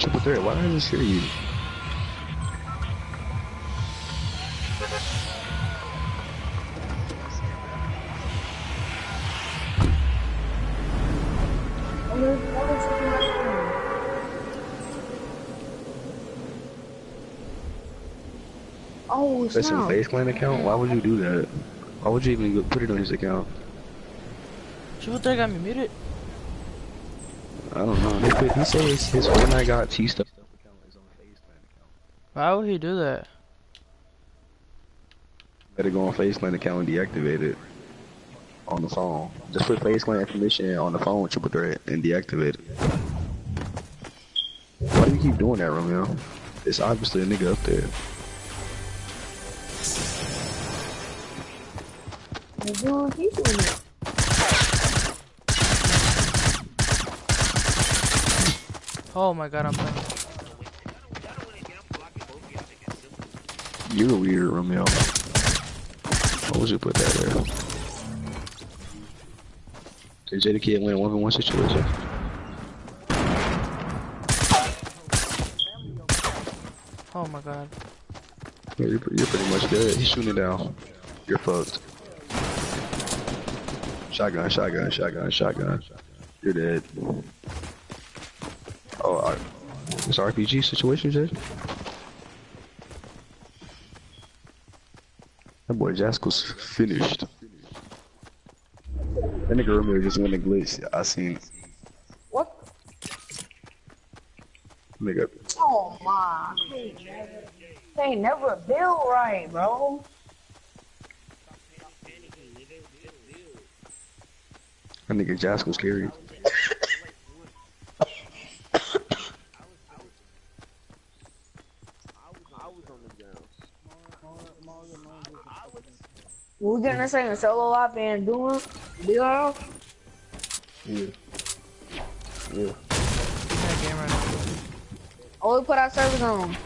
Triple threat, why does this hear you? Oh, That's snap. a face clan account? Why would you do that? Why would you even put it on his account? Triple threat got me muted. I don't know. He, put, he said his, his Fortnite got T stuff account is on face clan account. Why would he do that? Better go on face clan account and deactivate it on the phone. Just put face clan information on the phone, triple threat, and deactivate it. Why do you keep doing that, Romeo? It's obviously a nigga up there. Dude, he's doing it. Oh my god, I'm playing. You're weird, Romeo. Why would you put that there? Did Jada Kid win a one v one situation? Oh my god. Yeah, you're, you're pretty much good. He's shooting down. You're fucked. Shotgun, shotgun, shotgun, shotgun. You're dead. I, it's RPG situation, Jay? Eh? That boy Jaskle's finished. That nigga Romeo just went a glitch. I seen it. What? Nigga. Oh my. They never, they never built right, bro. That nigga Jaskle's scary. We're gonna say a solo life and doing deal. Yeah. Yeah. I'm in a game right now. Oh, we put our servers on.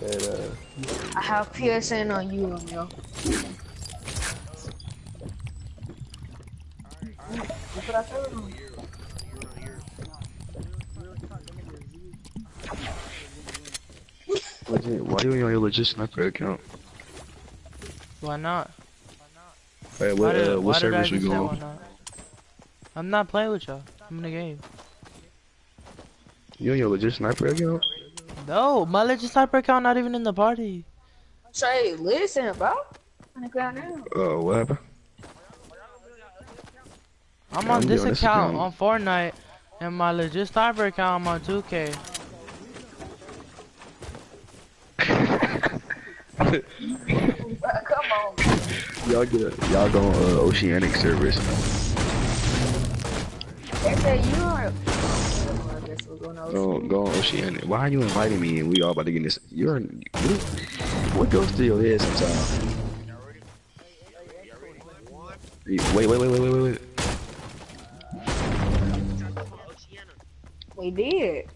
And, uh, I have PSN on you, yo. We put our servers on. Legit, why you on your legit sniper account? Why not? Hey, Why what, did, uh, what why did service we just say go on? not? I'm not playing with y'all. I'm in the game. You on your legit sniper account? No, my legit sniper account not even in the party. Say, listen, bro. On the ground now. Uh, what happened? I'm Yeah, on I'm this doing this account account. on Fortnite, and my legit sniper account I'm on 2K. Come on. Y'all get y'all go on uh, Oceanic service. They say you are. I guess we're going to Go go on Oceanic. Why are you inviting me and we all about to get this? You're what, what goes through your head sometimes? Wait wait wait wait wait wait wait. We did.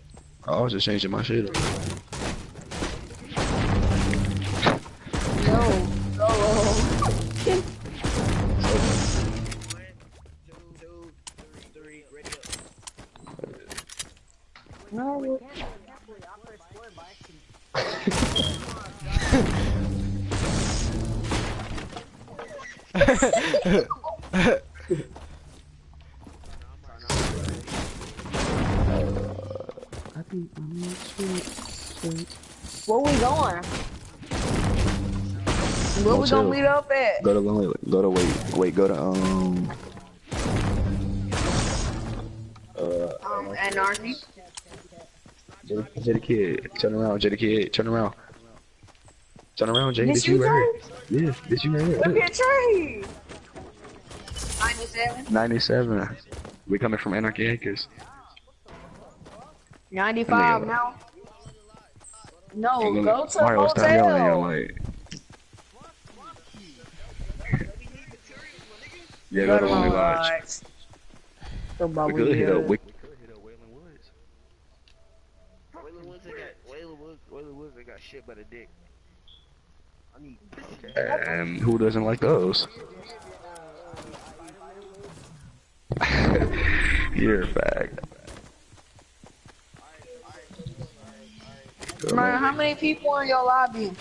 I was just changing my shit. up. Where we going? Where we gonna meet up at? Go to wait, go to wait wait go to um uh Um, Anarchy. Jada, Jada Kid, turn around, Jada Kid, turn around. Turn around, Jay. This This you you, right here. Yeah, this you right Look here. at Trey. 97. 97. We coming from Anarchy Acres. 95 now. No, go to the Mario, stop yelling at hotel. Yeah, go to Lonely Lodge. Go by We could hit up. We Wailing Woods, they got Wailing Woods. Wailing Woods, they got shit by the dick. I need. And who doesn't like those? You're a fag. Man, how many people in your lobby?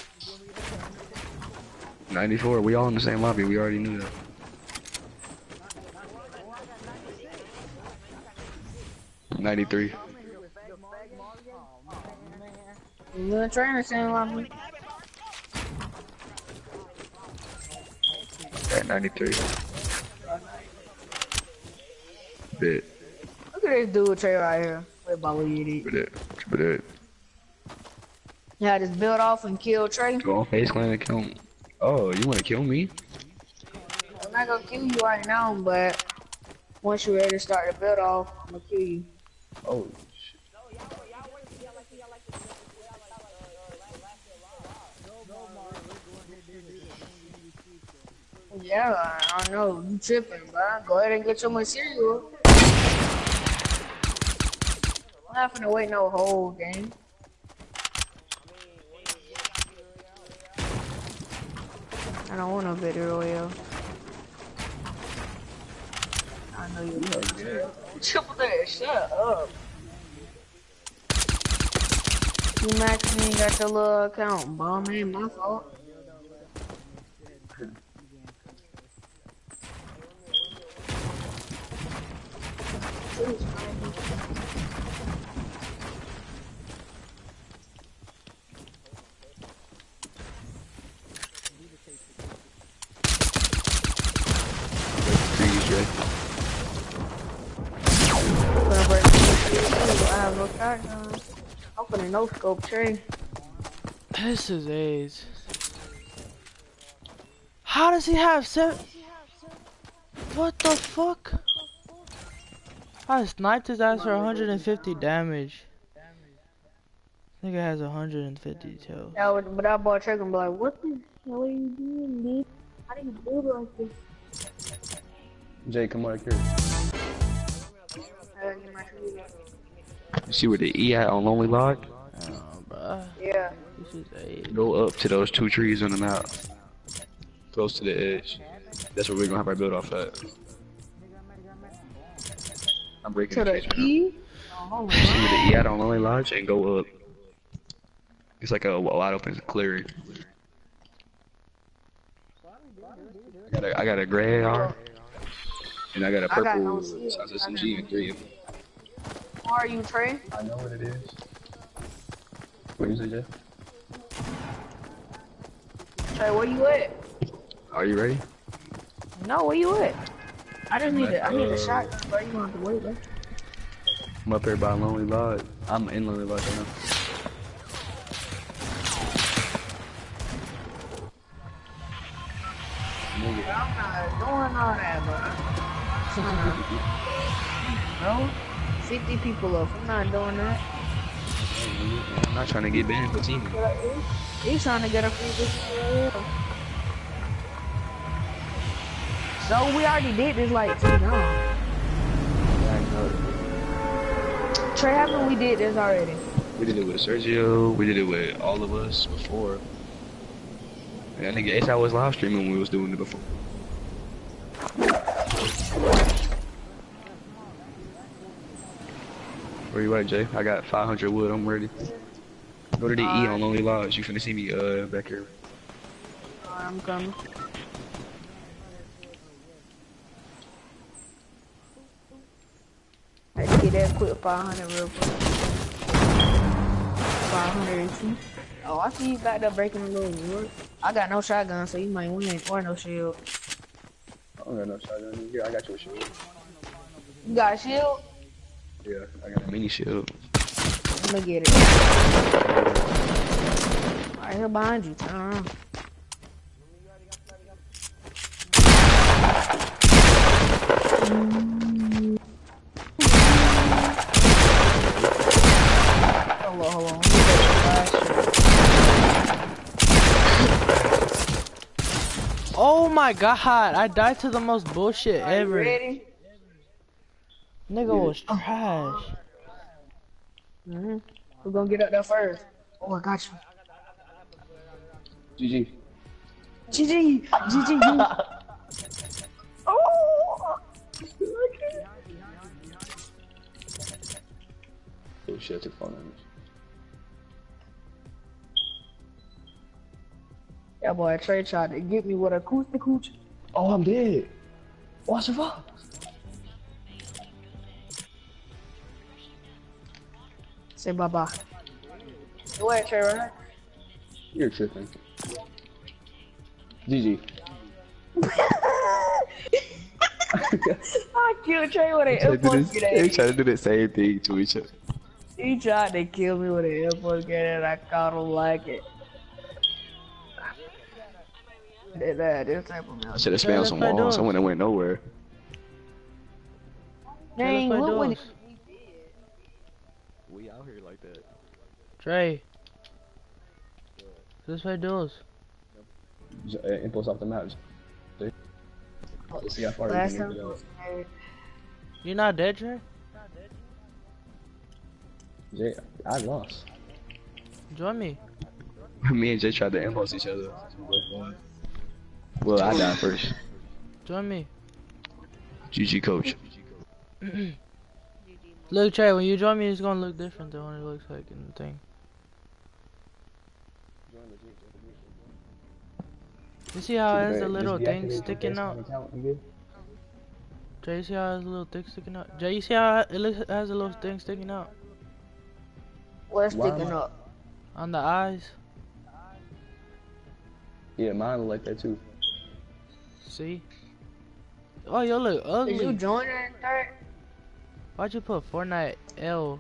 94. We all in the same lobby. We already knew that. Ninety-three. You and Trey in the same lobby? At ninety-three. Bit. Look at this dude Trey right here. Wait about what you did. Bit it. Bit it. Yeah, just build off and kill Trey. Go on face clan account. Oh, you wanna kill me? I'm not gonna kill you right now, but once you're ready to start the build off, I'm gonna kill you. Oh Yeah, I, don't know. You tripping, bro. Go ahead and get your material. I'm not finna wait no whole game. I don't want no video royale. I know you know. Triple that, shut up. You max me got your little account, bum. Ain't my fault. Trees, Jay. Gonna break the I have no shotgun. I'm finna no scope tree. This is A's. How does he have seven? What the fuck? I sniped his ass for 150 damage. Nigga has 150 kills. Yeah, but, but I bought Trey and be like, what the hell are you doing, dude? How do you do it like this? Jay, come on here. I gotta get my tree back. You see where the E at on Lonely Lodge? Oh, bruh. Yeah. This is A's. Go up to those two trees on the map. Close to the edge. That's where we're gonna have our build off at. I'm breaking To the the trees right now. E? Oh, See where the E at on Lonely Lodge and go up. It's like a, a wide open clearing. I got a, I got a gray AR. And I got a I got purple no shield. size SMG and three of them. Who are you, Trey? I know what it is. What you say, Jay? Trey, where you at? Are you ready? No, where you at? I just need a, I need Uh, a shotgun, bro. You gonna wait, bro. I'm up here by Lonely Lodge. I'm in Lonely Lodge right now. I'm not doing all that, bro. no? 50 people up. I'm not doing that. I'm not trying to get banned for teaming. He's trying to get a free So we already did this like two times. Trey, haven't we did this already? We did it with Sergio. We did it with all of us before. And I think Ace I was live streaming when we was doing it before. Where you at, Jay? I got 500 wood. I'm ready. Go to the E on Lonely Lodge. You finna see me uh back here. I'm coming. Let's get that quick 500 real quick. 502. Oh, I see you back there breaking a little wood. I got no shotgun, so you might win. Or no shield. I don't got no shotgun here. I got your shield. You got a shield? Yeah, I got a mini shield. Let me get it. Right here behind you. Turn around. Hold on, hold on. Get the last shield. Oh my god, I died to the most bullshit Are you ever. Ready? Nigga was trash. Mm-hmm. We're gonna get up there first. Oh, I got you. GG. GG! GG! oh! shit, I took phone damage. That boy Trey tried to get me with a acoustic cooch. Oh, I'm dead. Oh, the survived. Say bye bye. Go ahead, Trey, right? You're tripping. GG. I killed Trey with an They impulse grenade. try to do the same thing to each other. He tried to kill me with an impulse grenade and I caught him like it. Did that, this type of I should have Yeah, spammed let's some play walls. those. Someone that went nowhere. Dang, Let's play what duels. We out here like that. Trey. Let's play duels. uh, Impulse off the map. Let's see how far we last can make it impulse out. grenade. You not dead, Trey? Jay, I lost. Join me. Me and Jay tried to impulse each other. Well, I died first. Join me. GG coach. Look, Trey, when you join me, it's gonna look different than what it looks like in the thing. You see how it has a little thing sticking out? Jay, you see how it has a little thing sticking out? Jay, you see how it looks, it has a little thing sticking out What's Why am sticking I- up? on the eyes? Yeah, mine look like that too. See? Oh, you look ugly. Did you ugly. join in third? Why'd you put Fortnite L?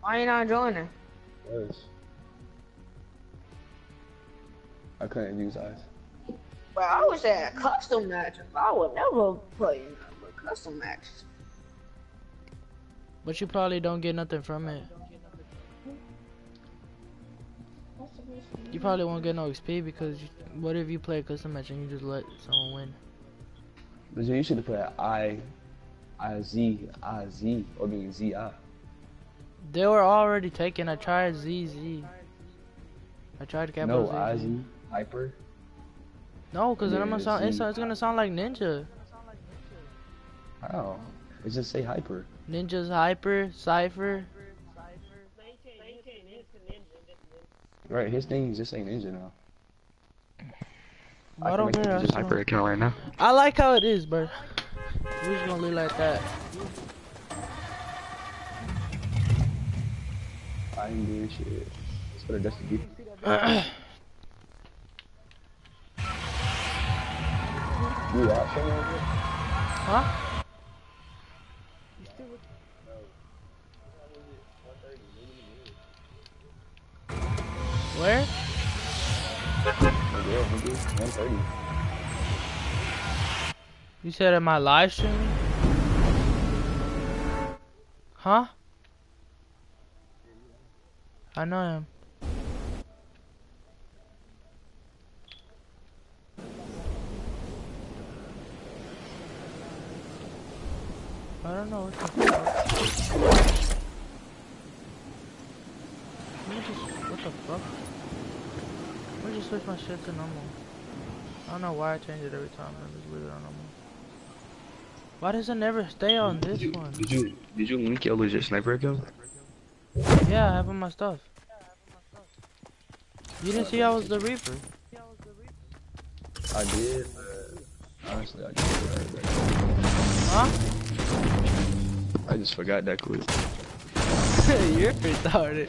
Why you not joining? Yes. I couldn't use eyes. Well, I wish they had custom matches. I would never play in but custom matches. But you probably don't get nothing from it. You probably won't get no XP because you, what if you play a custom match and you just let someone win? But you should have put I, I Z, I Z, or being Z I. They were already taken. I tried ZZ. I tried capital No, Z. I Z, hyper. No, because then I'm gonna sound. It's, it's gonna sound like Ninja. How? It just say hyper. Ninja's hyper, Cipher. Right, his thing just ain't ninja now. I don't care. Just hyper account right now. I like how it is, bro. We're just gonna leave like that. I ain't doing shit. That's what it does to do. You somewhere? huh? Where? Nigga. 130. You said am I live streaming? Huh? I know him. I don't know what the fuck. Let me just, what the fuck? Let me just switch my shit to normal. I don't know why I change it every time. I just leave it on normal. Why does it never stay on this Did you, one? did you did you link your legit sniper account? Yeah, I have all my stuff. You didn't see I was the Reaper. I did. Uh, honestly, I just forgot that. Huh? I just forgot that quick. You're retarded.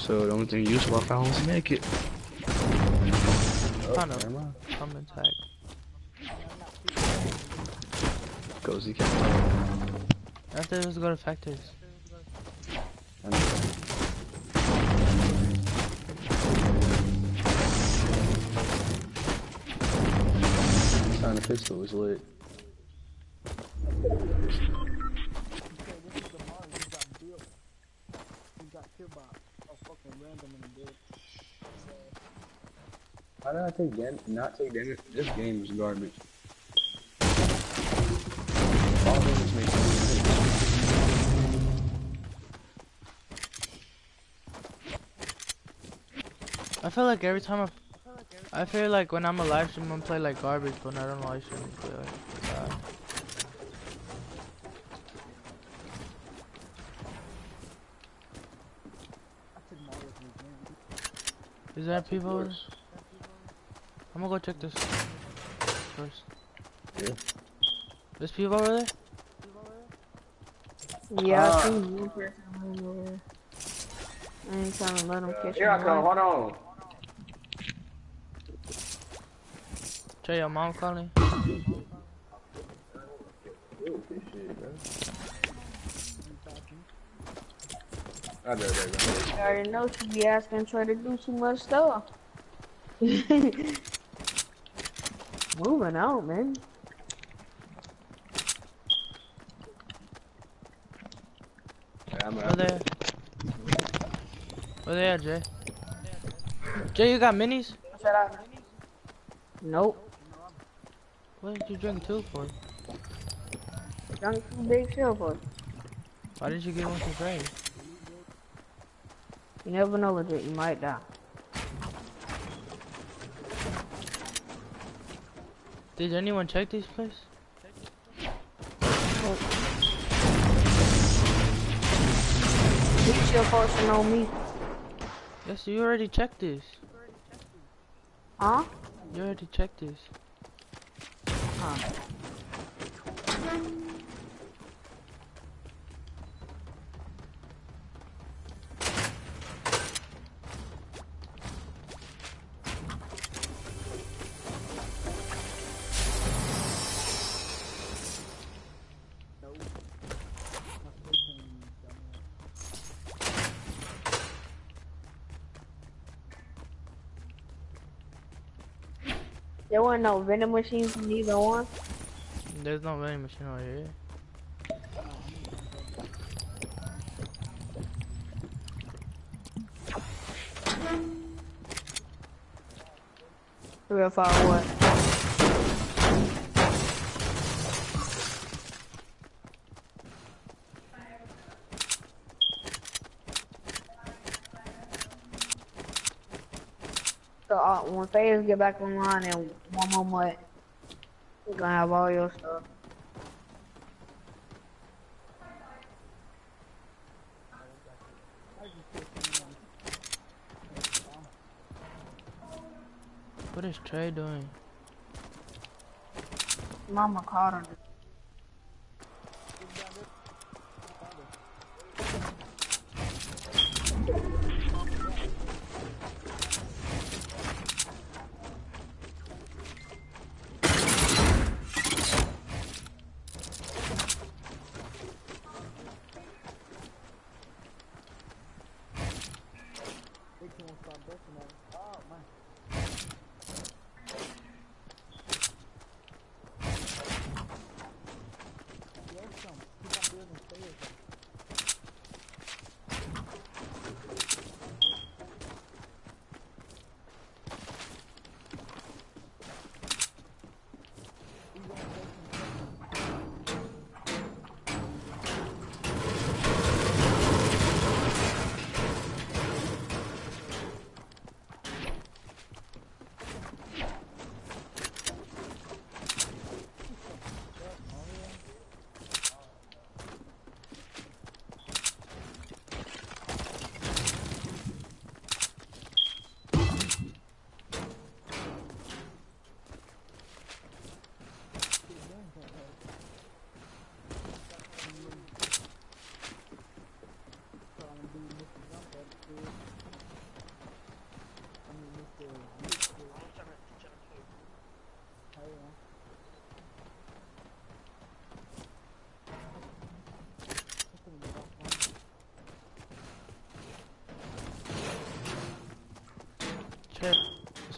So the only thing useful I found was naked. Oh, Kind of. never mind. Comment tag. Cozy cat. After this, go to factories. I know. Found a pistol, it's lit. Why did I take damage? Not take damage? This game is garbage. All damage makes me. I feel like every time I, I feel like when I'm a live stream, I'm play like garbage, but when I don't live stream, I play like God. Is that people? I'm gonna go check this first. Yeah. There's people over there? Yeah, uh, I think you I ain't trying to let them catch Jericho, hold on. Trey, your mom calling? I. You already know she be asking Trey to do too much stuff. Moving out, man. I'm Where they at? Where they at, Jay? Jay, you got minis? I said I. Nope. What did you drink two for? Drunk big silver. Why didn't you get one to Trey? You never know, legit. You might die. Did anyone check this place? He's still forcing on me. Yes, you already checked this. Huh? You already checked this. Huh. Wasn't no vending machines in either one. There's no vending machine over here. Three or five what? When Phase get back online and one more month, you're gonna have all your stuff. What is Trey doing? Mama called her.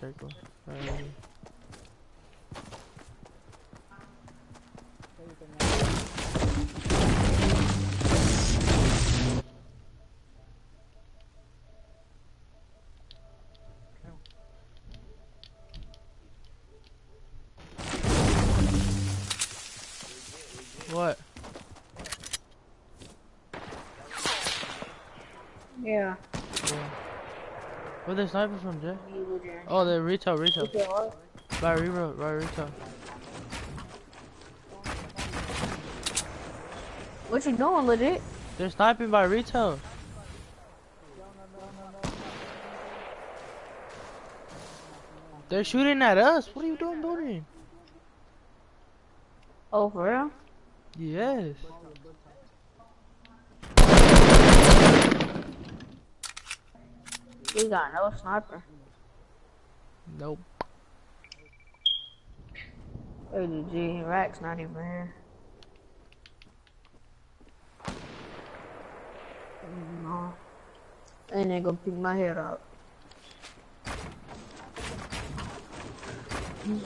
Circle. Where they sniping from, Jay? Oh, they're retail, retail. What? By retail, by retail. What you doing, legit? They're sniping by retail. They're shooting at us. What are you doing, building? Oh, for real? Yes. We got no sniper. Nope. ADG, Rack's not even here. No. And they gonna pick my head up. Me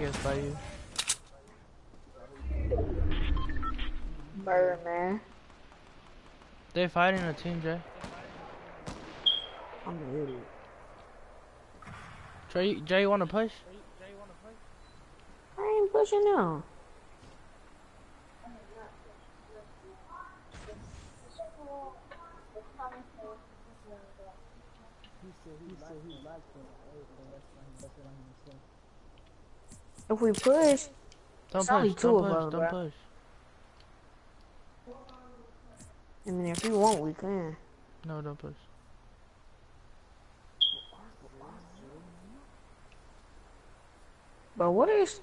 guess by you. Birdman. They fighting a team, Jay. I'm an idiot. Jay, you wanna push? Jay, you wanna push? I ain't pushing now. If we push, Don't It's only push. two Don't of push. us, Don't bruh. push. I mean, if you want, we can. No, don't push. But what is?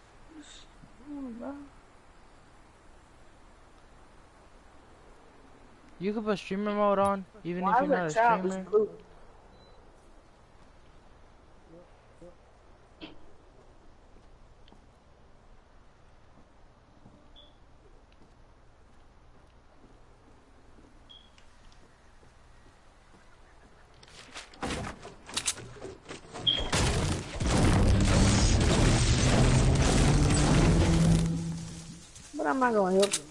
You can put streamer mode on, even Why if you're not a is child streamer. Am I gonna help with?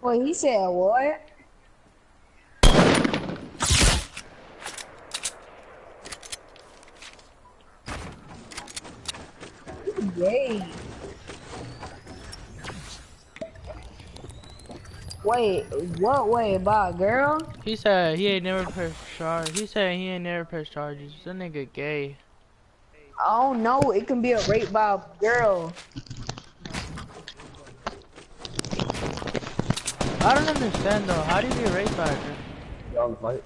Wait, he said what? Wait, what way about girl? He said he ain't never pressed charge. He said he ain't never pressed charges. That nigga gay. Oh no, it can be a rape by a girl. I don't understand though. How do you get raped by a girl? Y'all in the fight?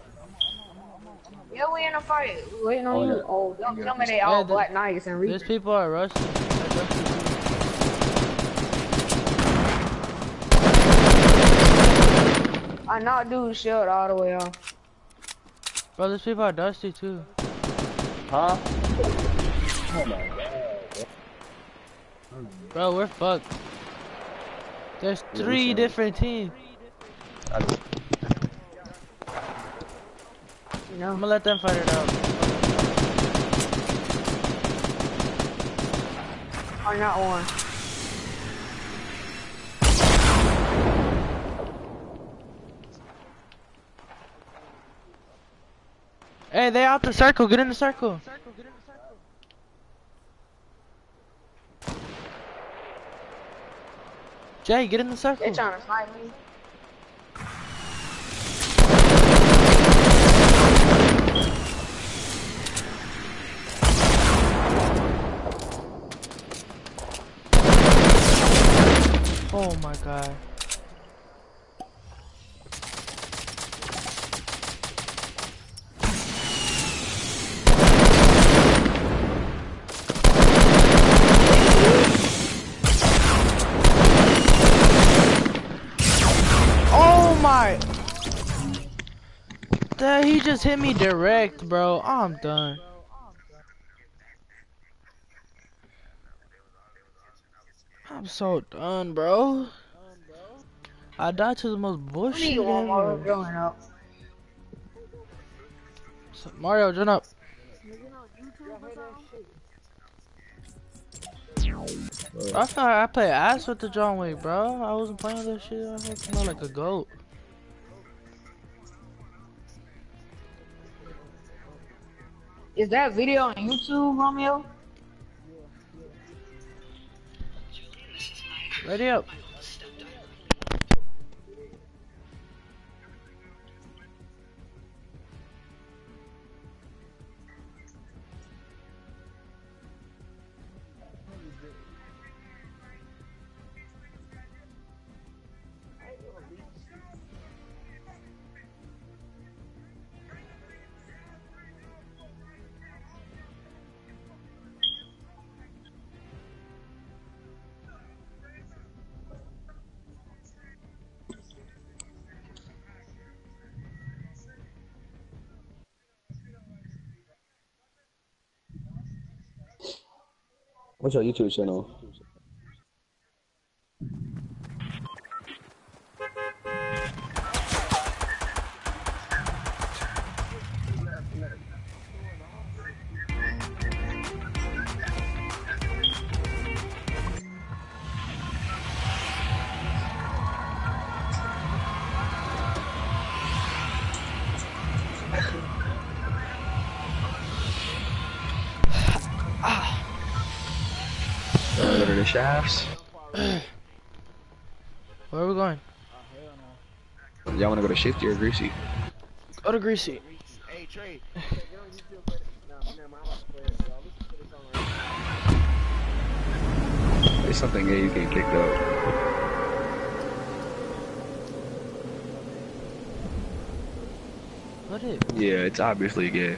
Yeah, we in a fight. We waiting on Oh, you. yeah. Oh, don't Yeah. tell me they all the- black knights and There's reapers. people are Rusty. At Rusty too. I not do shield all the way off. Bro, there's people are Dusty too. Huh? Oh my god. Bro, we're fucked. There's three can. different teams. I just, You I'm gonna let them fight it out. Or not one. Hey, they out the circle. Get in the circle. Jay, get in the circle. They trying to fight me. Oh my god. That he just hit me direct, bro. I'm done. I'm so done, bro. I died to the most bullshit one more up. Mario, join up. I thought I played ass with the John Wick, bro. I wasn't playing that shit. I smell like a goat. Is that video on YouTube, Romeo? Ready up. 我小姨九十了 shafts? Where are we going? Y'all wanna go to Shifty or Greasy? Go to Greasy. Hey Trey. Get on YouTube, play it. No, never mind. I'm about to play it. Y'all listen to this song right now. It's something gay you getting kicked out. What it? Yeah, it's obviously gay.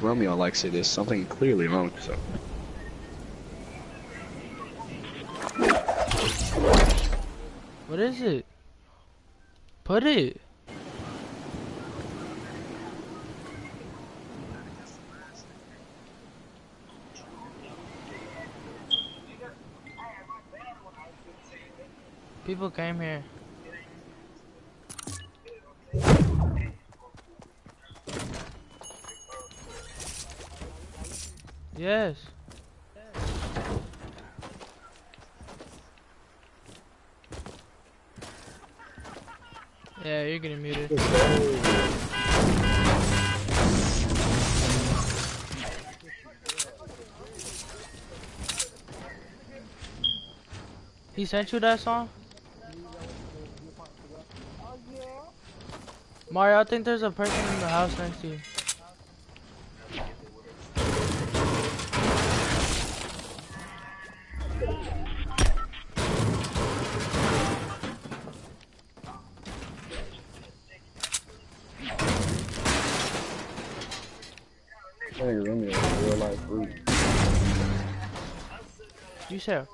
Romeo likes it. There's something clearly wrong. So What is it? People came here. Yes. He sent you that song? Mario, I think there's a person in the house next to you. I think Romeo is a real life freak. You said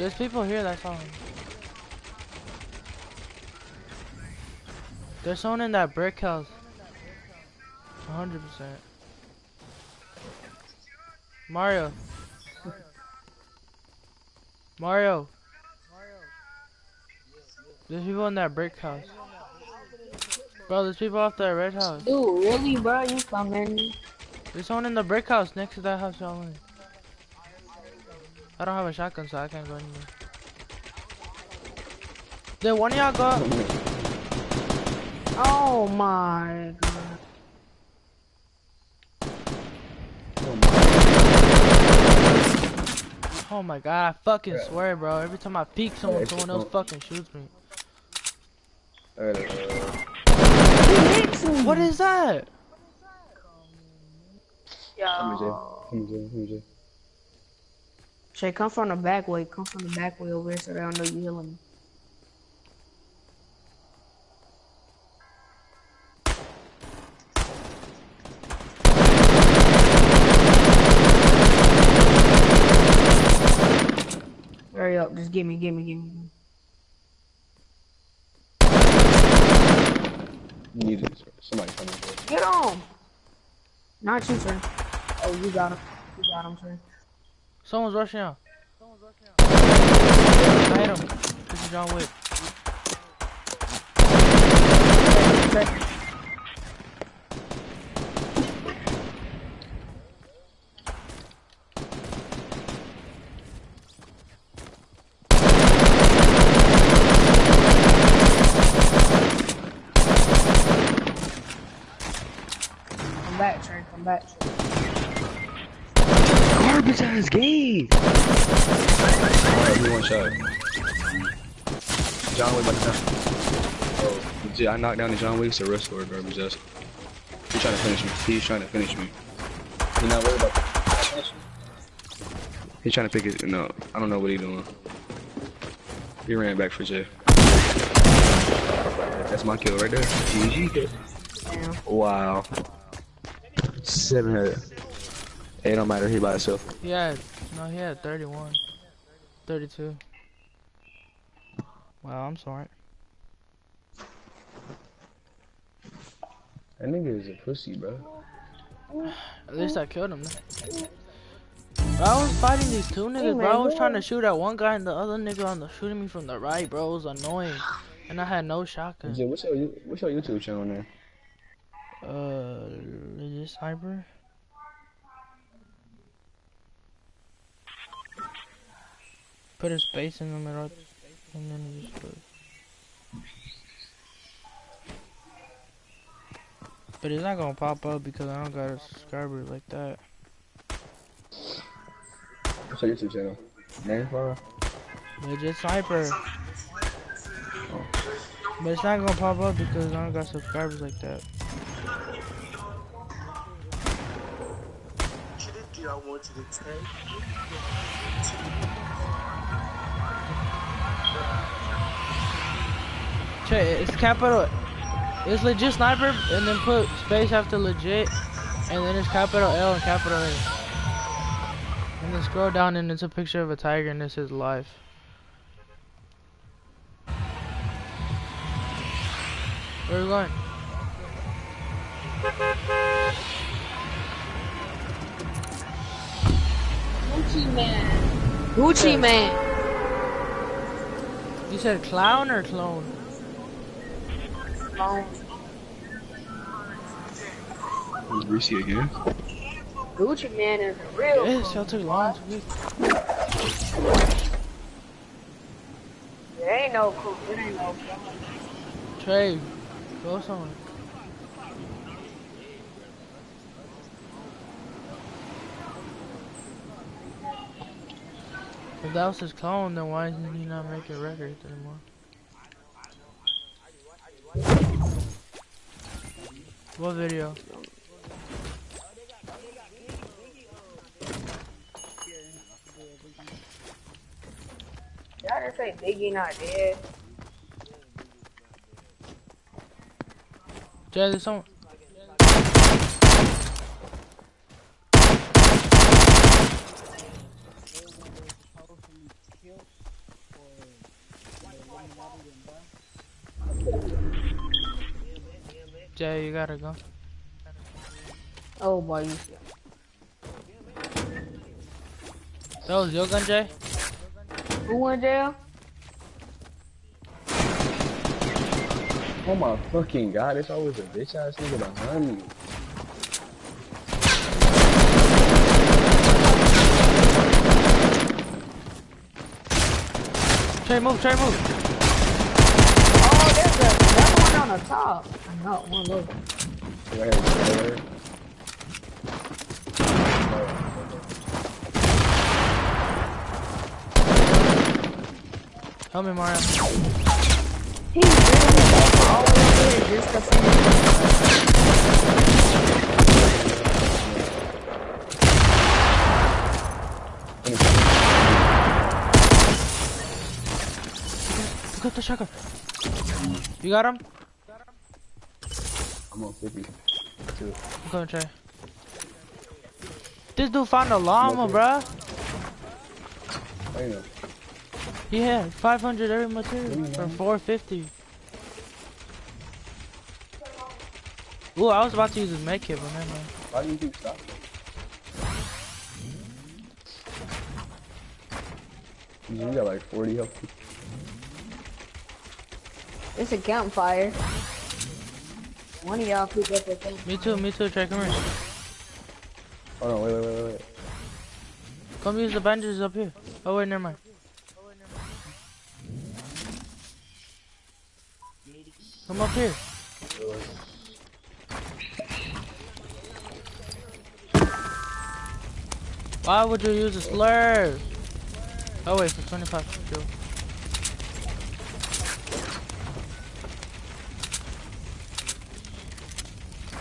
There's people here that song. There's someone in that brick house. 100%. Mario. Mario. There's people in that brick house. Bro, there's people off that red house. Dude, really, bro? You coming? There's someone in the brick house next to that house y'all in. I don't have a shotgun, so I can't go anywhere. Did one of y'all go? Oh my. God. Oh my god, I fucking swear, bro. Every time I peek someone, someone else fucking shoots me. Alright, What is that? come here, Jay. Yo. Come here, Jay. Come here, Jay. Shay, come from the back way. Come from the back way over here so they don't know you healing. Hurry up, just give me, give me, give me. Need it. Somebody come Get on! Not you, sir. Oh, you got him. You got him, sir. Someone's rushing out. Someone's rushing out. I hit him. This is John Wick. I'm back, Trey. I'm back. Garbage ass game. Oh, he one shot. John Wick about to. Oh, legit, I knocked down the John Wick, so rest or garbage ass. He's trying to finish me. He's trying to finish me. He not worried about that. He's trying to pick it. No, I don't know what he's doing. He ran back for Jay. That's my kill right there. GG. Damn. Wow. Seven hundred. It don't matter. He by himself. He had, no, he had 31. 32. Wow, I'm sorry. That nigga is a pussy, bro. At least I killed him. Bro, I was fighting these two niggas, bro. I was trying to shoot at one guy and the other nigga on the shooting me from the right, bro. It was annoying. And I had no shotgun. Jay, what's your what's your YouTube channel name? Uh, is this sniper. Put a space in the middle, and then you just put. But it's not gonna pop up because I don't got a subscriber like that. What's your YouTube channel? Name, bro? Legit sniper. But it's not gonna pop up because I don't got subscribers like that. Check, it's capital. It's legit sniper, and then put space after legit, and then it's capital L and capital A. And then scroll down, and it's a picture of a tiger, and it says life. Where are we going? Gucci Mane. Gucci Mane. You said clown or clone? Long. Who's Greasy again? Gucci Mane is a real. Yes, y'all took long to get. There ain't no cool. It ain't no cool. Trey, go somewhere. If that was his clone, then why isn't he not making records anymore? What video? Y'all just say Biggie not dead. There's someone. Jay, you gotta go. Oh boy, you That was your gun, Jay? who went jail? Oh my fucking god, it's always a bitch ass nigga behind me. Trey, move, Trey, move. Oh, there's a another one on the top. I know one of those. Right here. Help me, Mario. He's all the way over here just to. Pick up the shotgun. You got him? I'm on 50. Two. I'm coming, Trey. This dude found a llama, Okay. bruh. I know. He had 500 every material for 450. Ooh, I was about to use his med kit, but never mind. Why do you keep stopping? You got like 40 health. It's a campfire. One of y'all pick up a campfire. Me too, me too, Trey, come here. Hold on, wait, wait, wait, wait, wait. Come use the bandages up here. Oh wait, never mind. Come up here. Why would you use a slur? Oh wait, for 25 kill.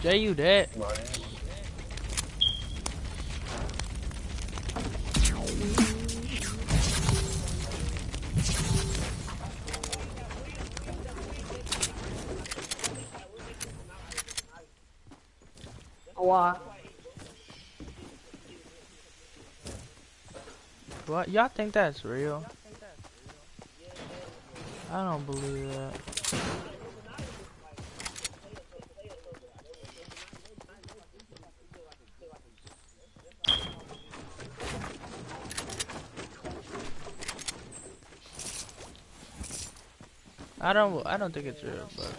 Jay, you dead? What? Y'all think that's real? I don't believe that. I don't. I don't think it's real, but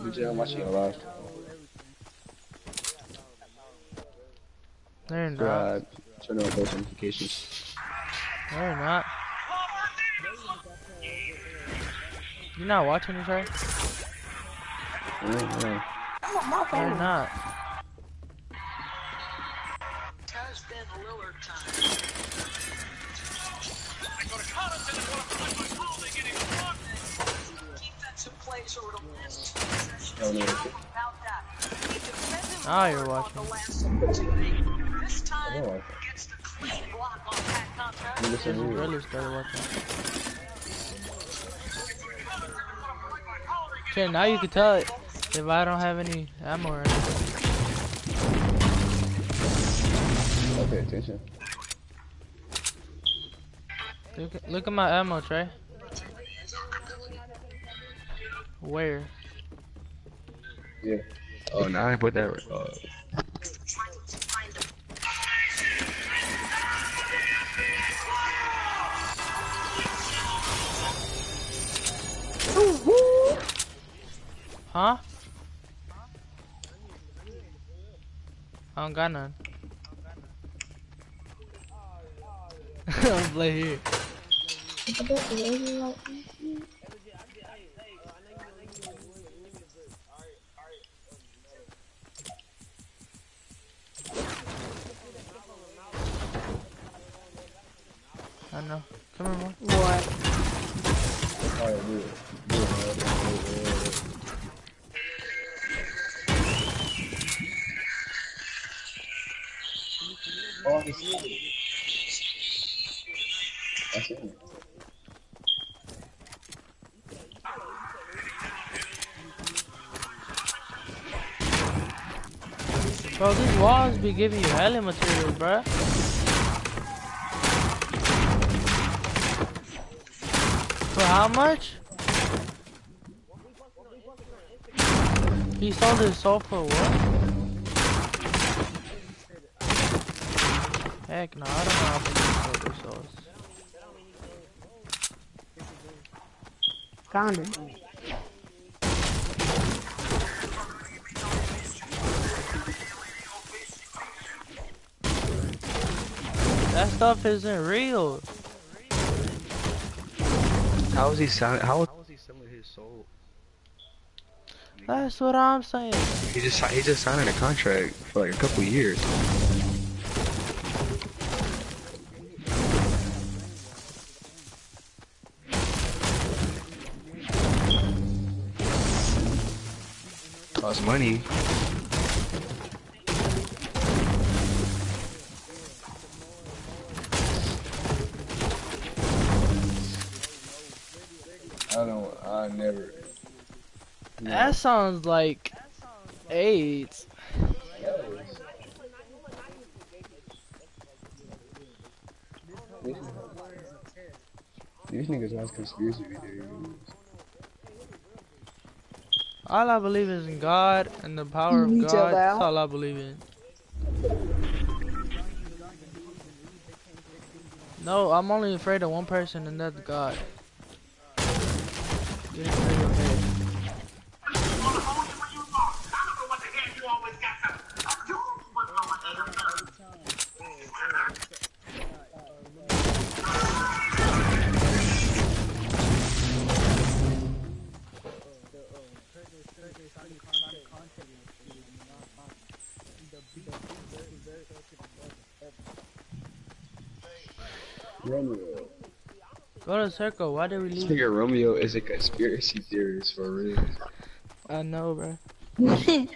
BJ, I'm watching you live. they're not. Subscribe. Turn on post notifications. They're not. You're not watching this, right? Yeah, yeah. They're not. Oh. Now you're watching. Oh, I'm This listening to you. really started watching. Okay, now you can tell it if I don't have any ammo or anything. I'll attention. Look, look at my ammo, Trey. Where? Yeah. Oh, now I put that. Uh, Huh? I don't got none. I'm play here. Come here, boy. What? Alright, it. Man. Do do. Oh, I see it. I see it. Bro, these walls be giving you hella material, bruh. How much? He sold his soul for what? Heck no, I don't know how much he sold his souls. Found it. That stuff isn't real. How is he selling? How is he selling his soul? That's what I'm saying. He just he just signed a contract for like a couple years. Cost money. Sounds like AIDS. These niggas watch conspiracy videos. All I believe is in God and the power of God. That's all I believe in. No, I'm only afraid of one person, and that's God. Get Go to circle. Why did we This leave? nigga Romeo is a conspiracy theorist for real. I know, bro.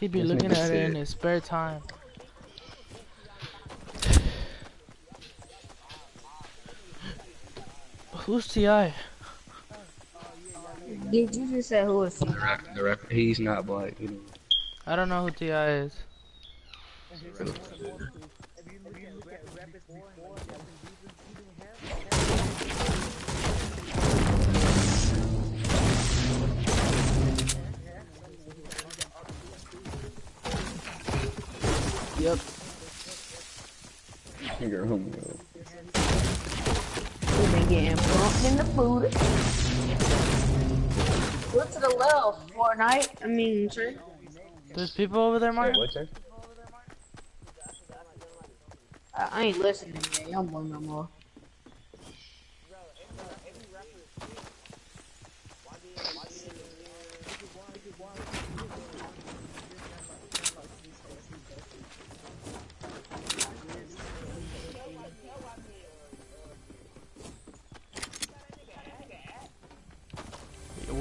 He'd be This looking at it in his spare time. Who's Ti? Did you just say who was The rapper, the rapper, he's not black. You know. I don't know who Ti is. Nigga Romeo. we been getting bumped in the food? Look to the left, Fortnite. I mean, sure. There's people over there, Mark? What's that? I, I ain't listening to you. I'm one no more.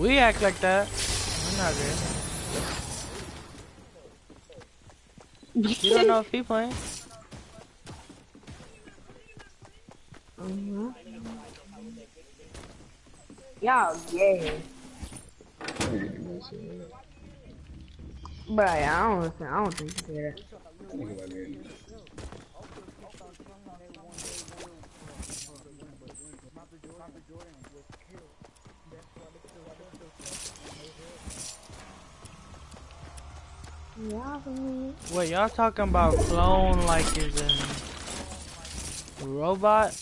We act like that. We're not good. You don't know if he playing. Mhm. Y'all gay. But I don't. I don't think you that. Yeah, for me. Wait, y'all talking about clone like is in robot?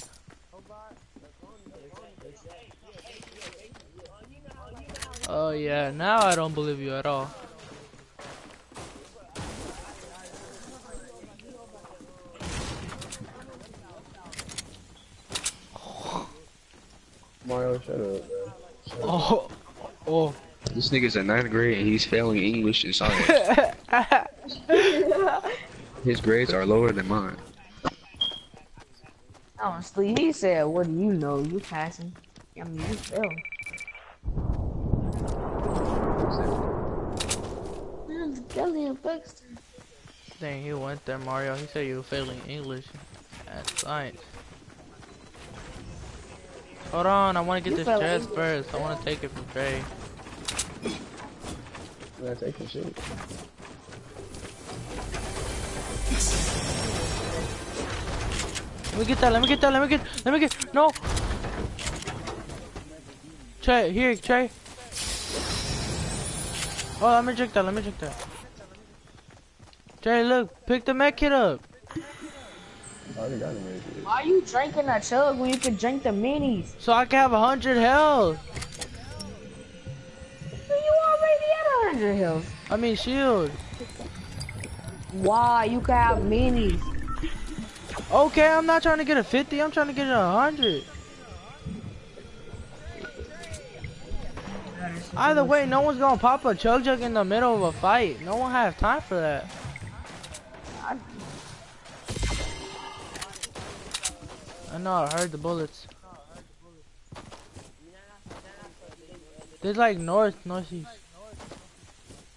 Oh yeah, now I don't believe you at all. Mario, shut up, bro. Oh, oh. This nigga's in ninth grade and he's failing English and science. His grades are lower than mine. Honestly, he said, "What do you know? You passing? I mean, you fail." Man, the Kelly and Baxter. Dang, he went there, Mario. He said you were failing English and science. Hold on, I want to You get this failing chest English. first. I want to take it from Trey. Man, take some shit. Let me get that. Let me get that. Let me get. Let me get. No. Trey, here, Trey. Oh, let me drink that. Let me drink that. Trey, look, pick the med kit up. I already got him ready for this. Why are you drinking a chug when you could drink the minis? So I can have a hundred health. 100. I mean shield. Why? You can have minis. Okay, I'm not trying to get a 50. I'm trying to get a 100. Either way, no one's gonna pop a chug jug in the middle of a fight. No one have time for that. I know, I heard the bullets. There's like north, northeast.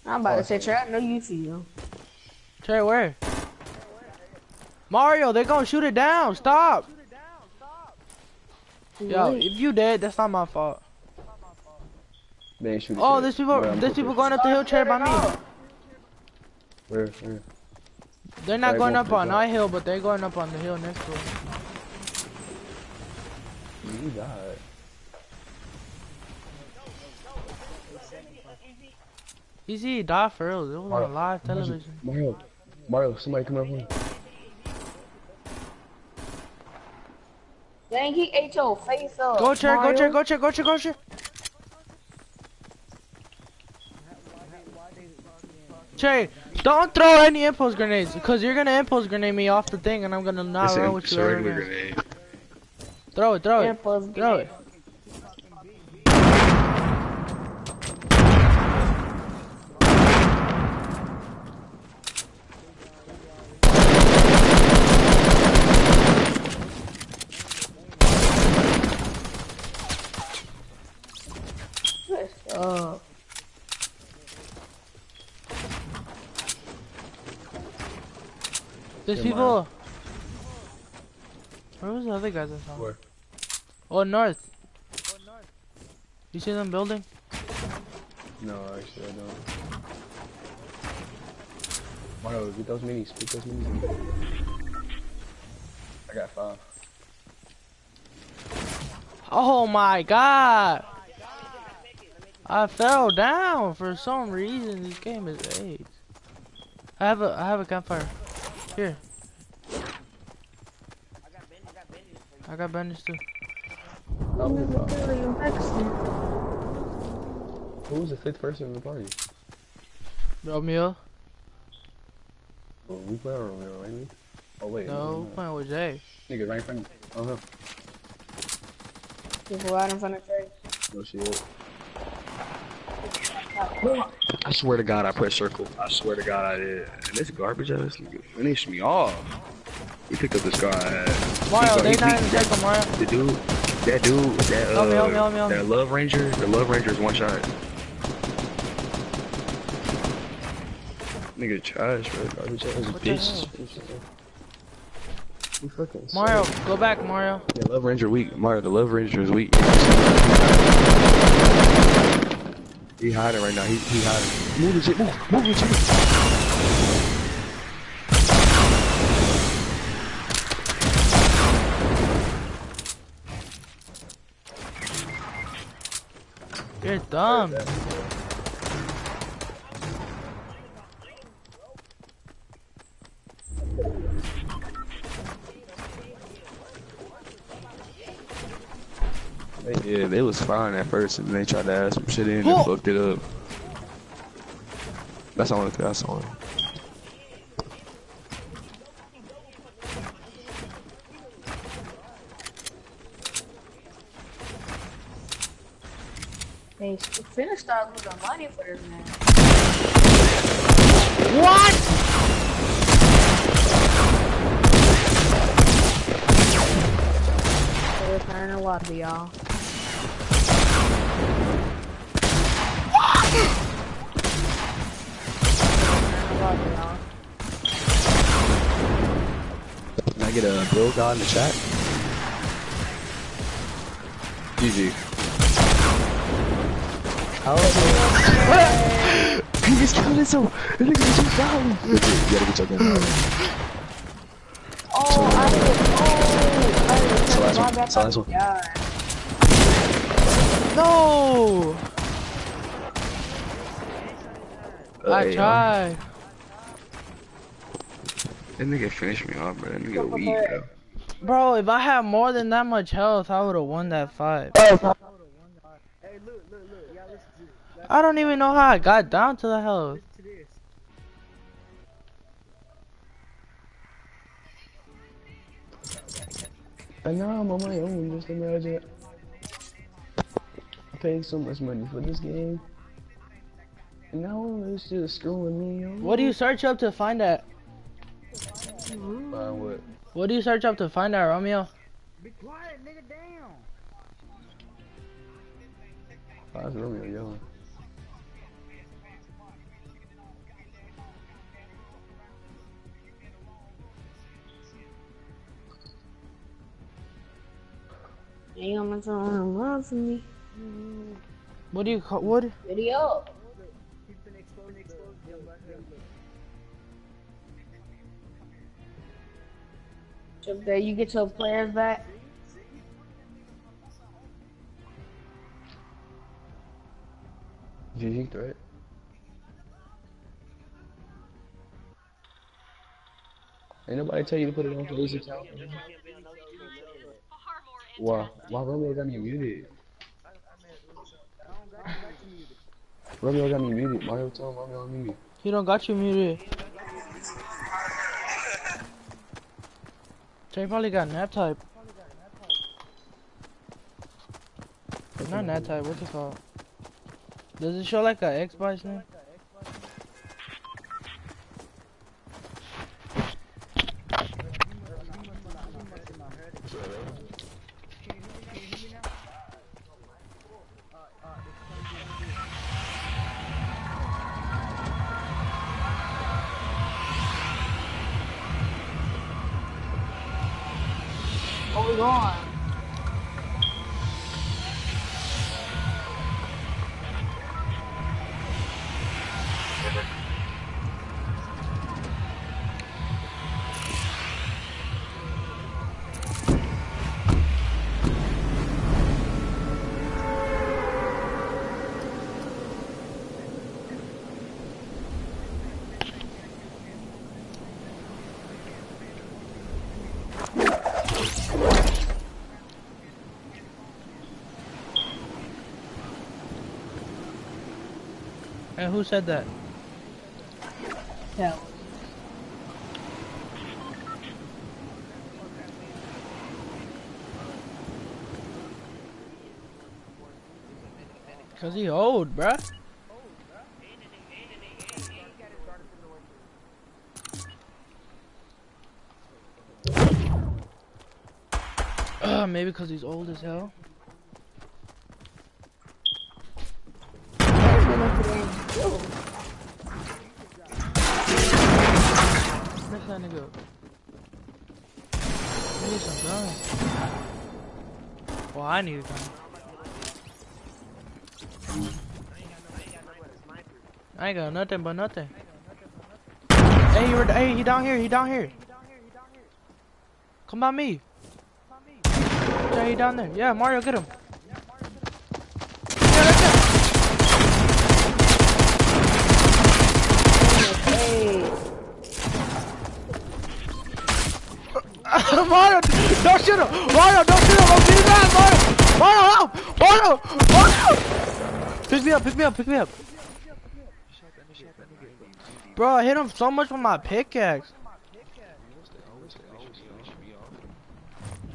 I'm about to say, Trey, I know you feel. Trey, where? Mario, they're gonna shoot it down. Stop. Yo, if you dead, that's not my fault. They ain't shooting Oh, shit. there's people, Where there's people going up the hill chair by me. Where, where? They're not They going up on pick our hill, but they're going up on the hill next to us. You died. Easy, die for real. It was on live television. Mario, Mario, somebody come up here. Dang, he ate your face up. Go chair, go Mario. chair, go chair, go chair, go chair. Trey, don't throw any impulse grenades, because you're gonna impulse grenade me off the thing, and I'm gonna not It's run a, with it's you a regular grenade. Throw it, throw it, Impulse throw grenade. it. up. There's Good people. Line. Where was the other guys I saw? Where? Oh, north. Oh, north. You see them building? No, actually, I don't. Mario, get those minis. Get those minis. I got five. Oh my god! I fell down for some reason. This game is AIDS. I have a I have a campfire. Here. I got bandage too. I'll be five. Who was the fifth person in the party? Romeo? Well, we play on Romeo, right? we? Oh wait. No, we playing with Jay. Nigga, right in front of me. Uh huh. People right in front of Trey. No shit. I swear to God, I pressed circle. I swear to God, I did. And this garbage ass nigga finished me off. He picked up this guy. Mario, they he- not in he- the circle, Mario. The dude, that dude, that uh, Help me, help me, help me, help me. that Love Ranger, the Love Ranger is one shot. Nigga trash, bro. Garbage ass What the bitch. We suck. Mario, go back, Mario. Yeah, Love Ranger weak. Mario, the Love Ranger is weak. He hiding right now. He he hiding. Move the shit. Move. Move the shit. You're dumb. Yeah, they was fine at first, and then they tried to add some shit in Oh. and fucked it up. That's the only thing I saw. They finna start losing money for this man. What? So we're trying to lobby, y'all. Can I get a Bill God in the chat? GG. How He just killed himself. The nigga just died. You gotta get your gun. Oh, I did. Oh, I did. So last one, so last one. No! I Hey, um, tried. That nigga finished me off, bro. That nigga weak, bro. Bro, if I had more than that much health, I would have won that fight. Hey, look, look, look. Y'all listen to this. Y'all I don't even know how I got down to the health. listen to. And now I'm on my own, just imagine. I paid so much money for this game. And now it's just screwing me. What do you search up to find that? Find what? What do you search up to find that, Romeo? Be quiet, nigga, down. How's Romeo yelling? Ain't gonna turn around for me. What do you call what? Video. So there you get your players back. GG threat. Ain't nobody tell you to put it on police account. Why? Why Romeo got me muted? Romeo got me muted. Mario told Romeo I'm muted. He don't got you muted. Jay probably got nap type. Not nap type, what's it called? Does it show like a Xbox name? Hey, who said that? Yeah. Cause he old, bruh. Uh, maybe because he's old as hell. Well, I need a gun. I ain't got nothing but nothing. Hey, you were, hey, he down here, he down here. Come by me. Yeah, he down there. Yeah, Mario, get him. Yeah, that's Hey, it. Mario, don't shoot him. Mario, don't shoot him. I'm beating his ass, Mario. Mario, help. Mario, Mario. Pick me up, pick me up, pick me up. Bro, I hit him so much with my pickaxe.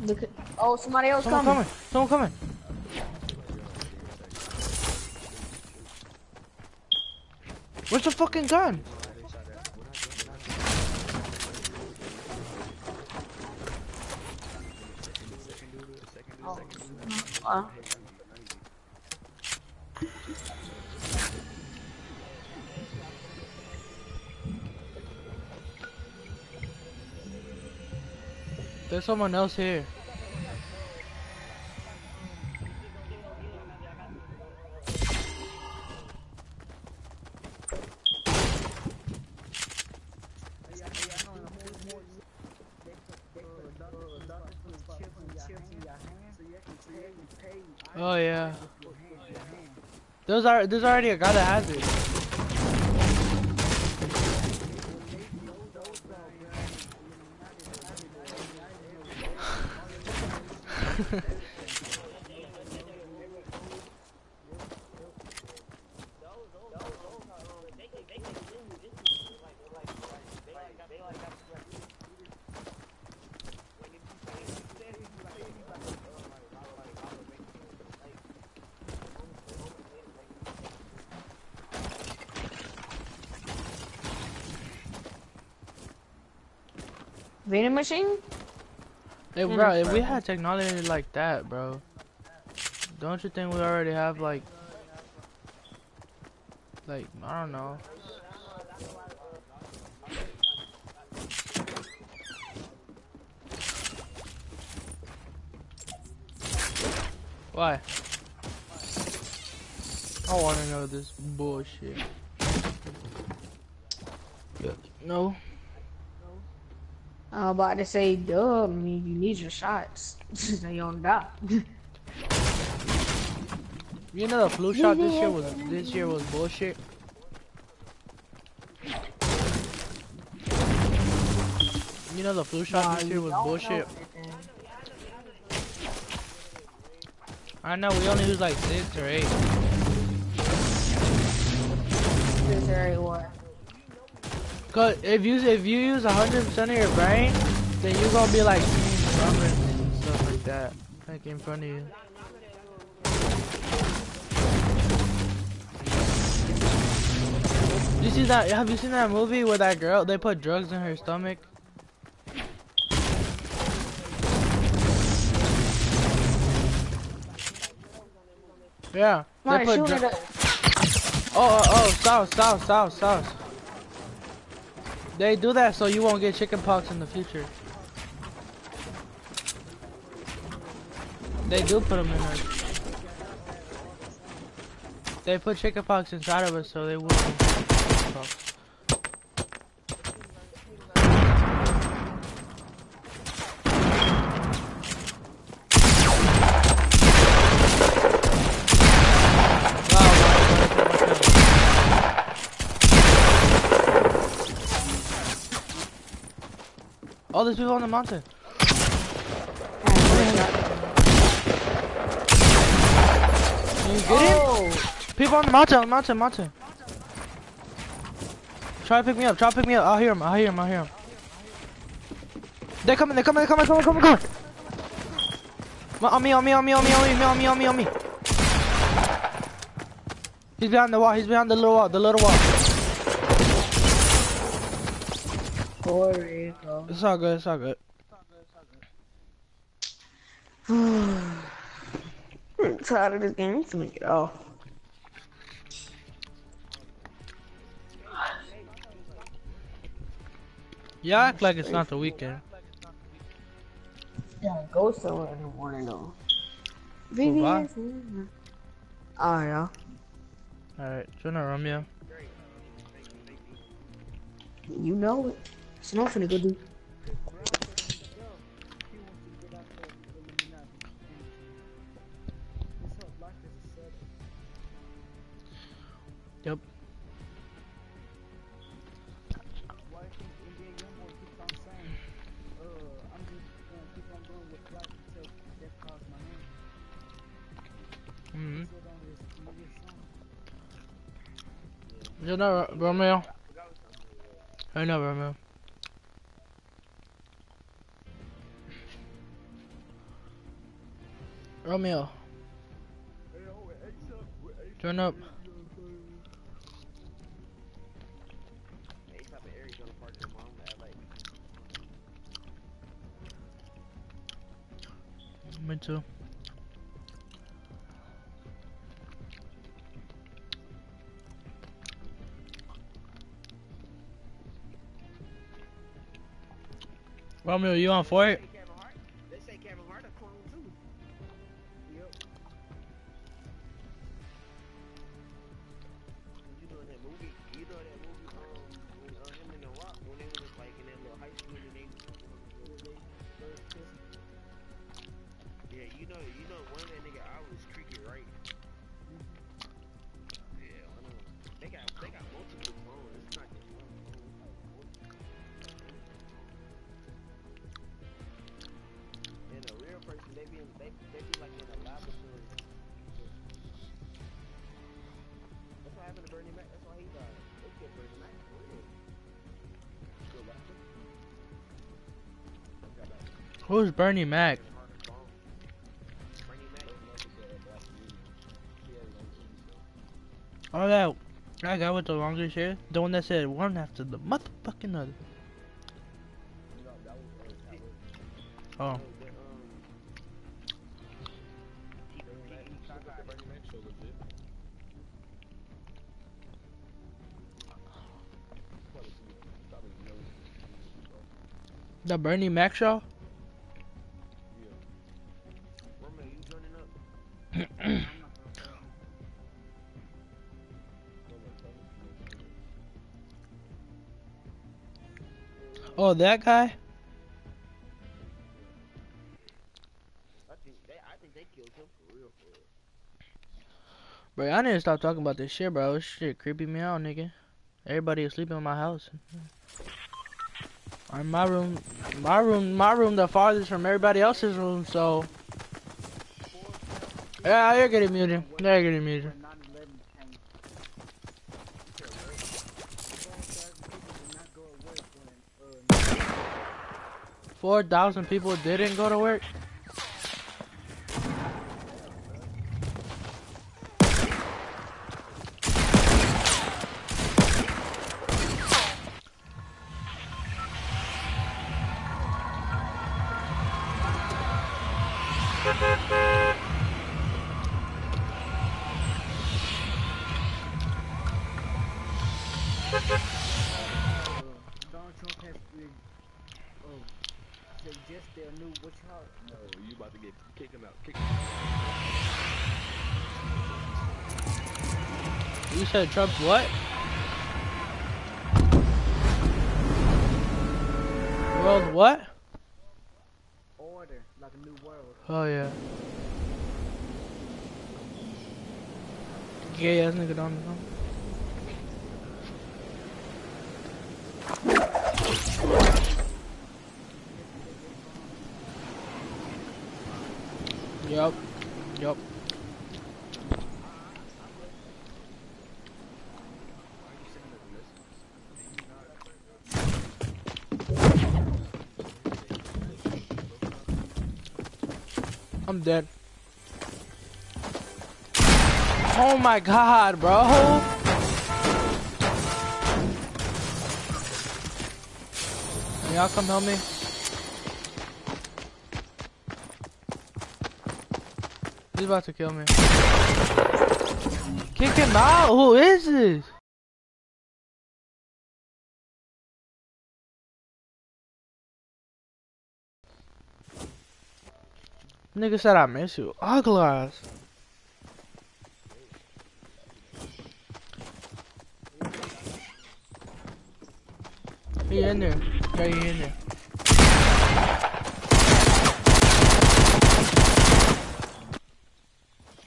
look at. Oh, somebody else Someone coming. coming. Someone coming. Where's the fucking gun? There's someone else here. Oh yeah. There's are there's already a guy that has it. vending machine? Hey, hmm. bro, if we had technology like that, bro, don't you think we already have like, like I don't know. Why? I want to know this bullshit. Yeah. No. I'm about to say, duh. I mean, you need your shots. so you don't die. You know the flu shot this year was this year was bullshit. You know the flu shot this year was bullshit. I know we only used like six or eight. This very what? Cause if you if you use hundred percent of your brain, then you gonna be like seeing numbers and stuff like that, like in front of you. You see that? Have you seen that movie where that girl they put drugs in her stomach? Yeah, they put shooting dr- at Oh, oh, oh, south, south, south, south. They do that so you won't get chicken pox in the future. They do put them in us. They put chickenpox inside of us so they wouldn't. chickenpox. Wow, wow, wow, wow, wow. Oh, there's people on the mountain. Can you get him? People on the mountain, on the mountain, mountain. Try to pick me up, try to pick me up. I'll hear him, I'll hear him, I'll hear him. They're coming, they're coming, they're coming, coming, coming, coming. On me, on me, on me, on me, on me, on me, on me, on me. He's behind the wall, he's behind the little wall, the little wall. Puerto Rico. It's all good, it's all good. I'm tired of this game. I'm finna get off. Yeah, act like it's not the weekend. Gotta go somewhere in the morning though. why? VVS. Oh yeah. Alright, join our Romeo. You know it. So I'm finna go do. Yep. Mm-hmm. Join our Romeo. I know Romeo. Mom at like Me too. Romeo, you on for it? Who's Bernie Mac? Oh, that, that guy with the longest hair? The one that said one after the motherfucking other. Oh. The Bernie Mac show? That guy? I I. Bro, I need to stop talking about this shit, bro. This shit creeping me out, nigga. Everybody is sleeping in my house. Or my room, my room, my room the farthest from everybody else's room, so. Yeah, you're getting muted. Yeah, you're getting muted. Four thousand people didn't go to work. You Trump what? World what? Order, like a new world. Oh yeah. Gay ass nigga down the Yup. Yup. Dead. Oh my god, bro. Y'all come help me. He's about to kill me. Kick him out. Who is this? Nigga said I miss you. Ugly ass. He in there. Yeah, he in there.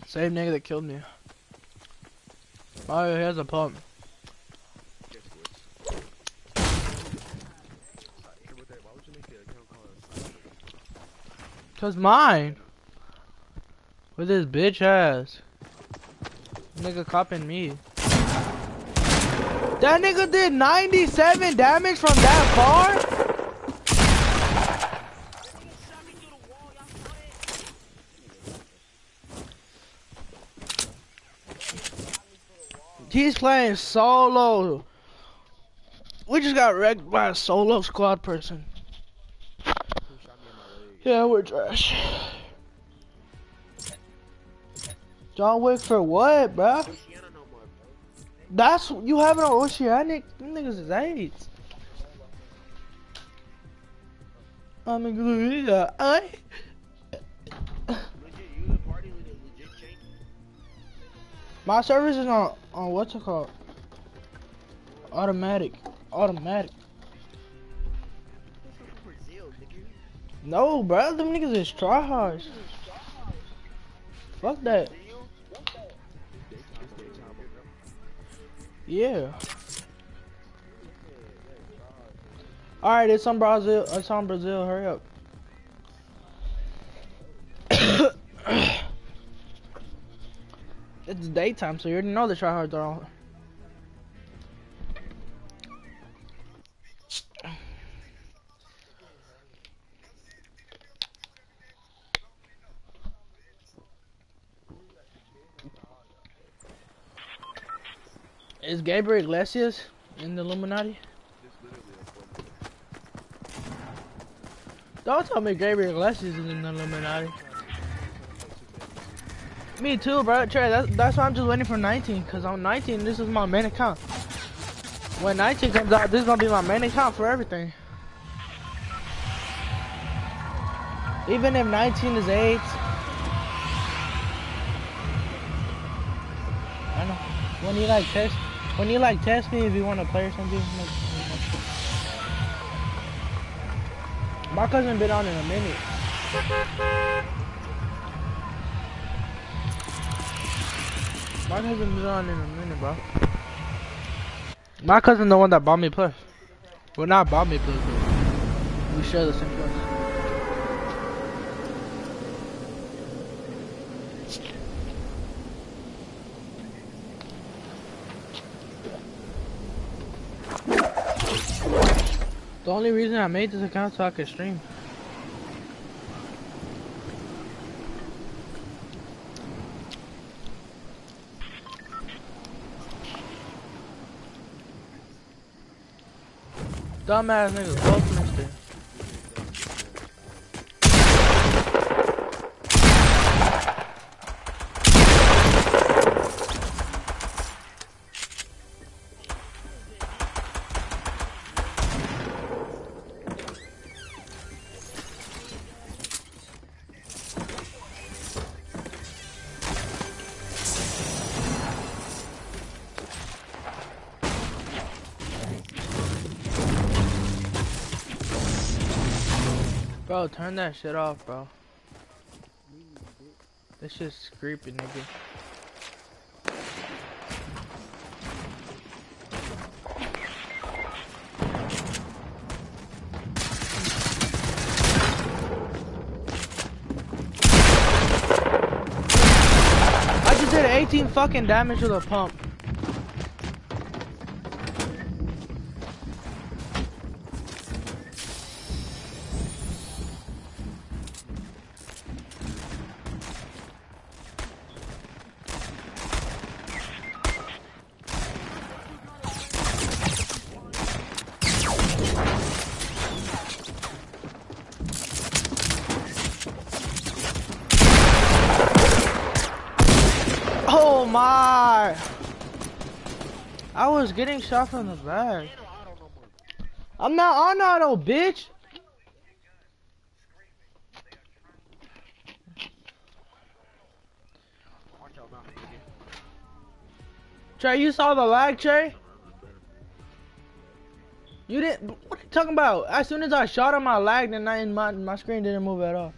Same nigga that killed me. Oh, he has a pump. Guess what? Hey, with that, why would you make an account called Cause mine. With his bitch ass. Nigga copping me. That nigga did 97 damage from that far? He's playing solo. We just got wrecked by a solo squad person. Yeah, we're trash. John Wick for what, bro. That's you have it on Oceanic. Niggas is AIDS. I'm a good yeah, I. My service is on on what's it called? Automatic, automatic. No, bro, them niggas is tryhards. Fuck that. Yeah. All right, it's on Brazil. It's on Brazil. Hurry up. it's daytime, so you already know the tryhards are on. Is Gabriel Iglesias in the Illuminati? Don't tell me Gabriel Iglesias is in the Illuminati. Me too, bro. Trey, that's, that's why I'm just waiting for 19, because on 19, this is my main account. When 19 comes out, this is going to be my main account for everything. Even if 19 is 8. I know. When you like test, when you like test me if you want to play or something. Like, my cousin been on in a minute. My cousin been on in a minute, bro. My cousin the one that bought me plus. Well, not bought me plus, but we share the same plus. The only reason I made this account so I could stream. Dumbass niggas turn that shit off, bro. This shit's creepy, nigga. I just did 18 fucking damage with a pump. Oh my! I was getting shot from the back. I'm not on auto, bitch. Trey, you saw the lag, Trey? You didn't. What are you talking about? As soon as I shot him, I lagged and I, my my screen didn't move at all.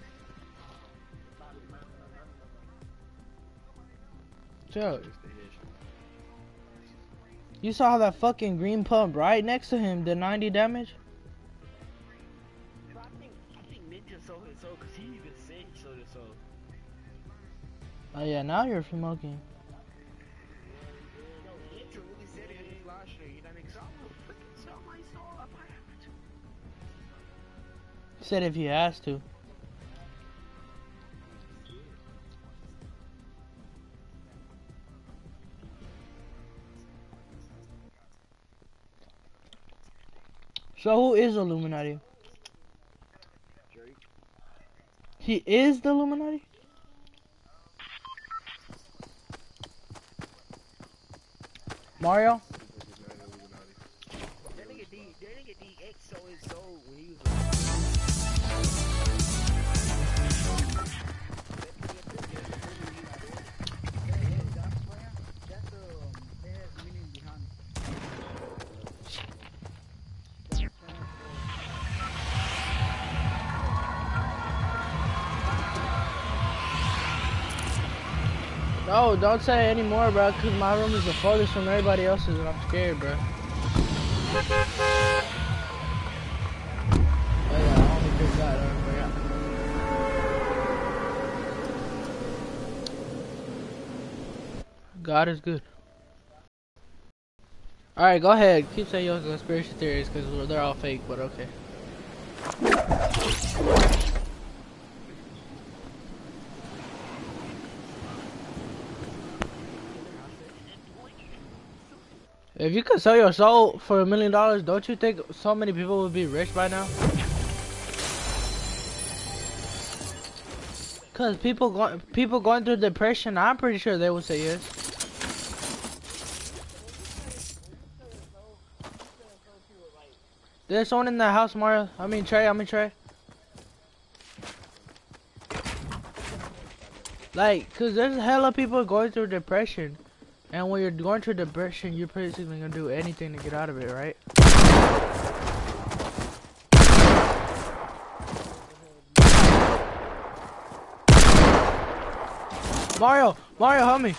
Joe, you saw that fucking green pump right next to him did 90 damage? Bro, I think I think Ninja sold his soul because So who is Illuminati? He is the Illuminati? Mario? No, don't say anymore, bro, because my room is the farthest from everybody else's and I'm scared, bro. Oh. God is good. Alright, go ahead. Keep saying your conspiracy theories because they're all fake, but okay. If you could sell your soul for a million dollars, don't you think so many people would be rich by now? Cause people going people going through depression, I'm pretty sure they would say yes. There's someone in the house, Mario. I mean Trey. I mean Trey. Like, cause there's a hell of people going through depression, and when you're going through depression, you're basically gonna do anything to get out of it, right? Mario, Mario, help me.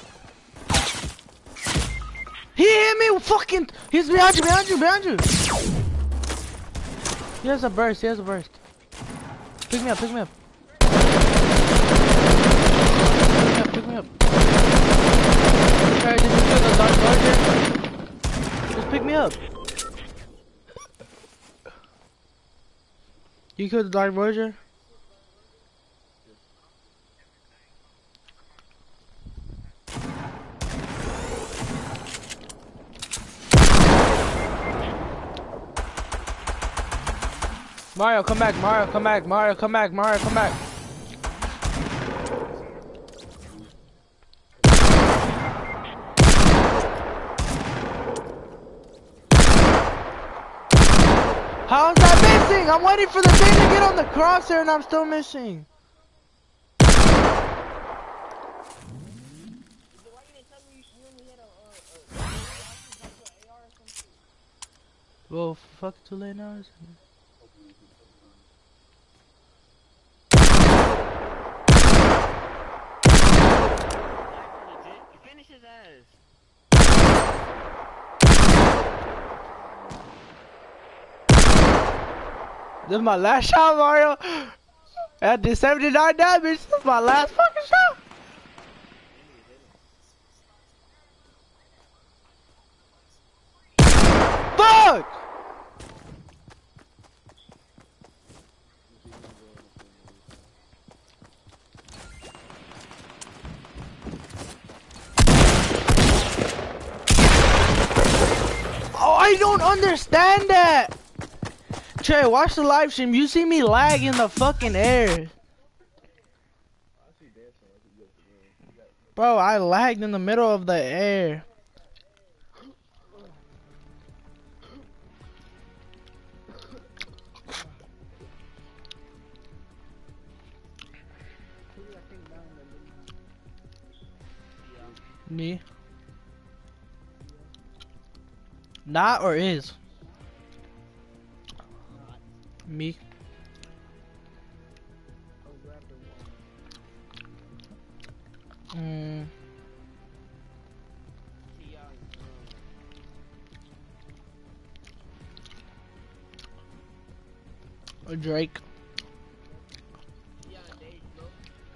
He hit me fucking, he's behind you, behind you, behind you. He has a burst, he has a burst. Pick me up, pick me up. Pick me up, pick me up. Kill the Dark? Just pick me up. You killed the Dark Voyager? Mario, come back, Mario, come back, Mario, come back, Mario, come back. missing. I'm waiting for the thing to get on the crosshair and I'm still missing. Well, fuck too late now, isn't it? Finish his ass. This is my last shot, Mario. I did 79 damage. This is my last fucking shot. Fuck! Oh, I don't understand that. Trey, watch the live stream. You see me lag in the fucking air. Bro, I lagged in the middle of the air. Me? Not or is? Me? Mm, a Drake.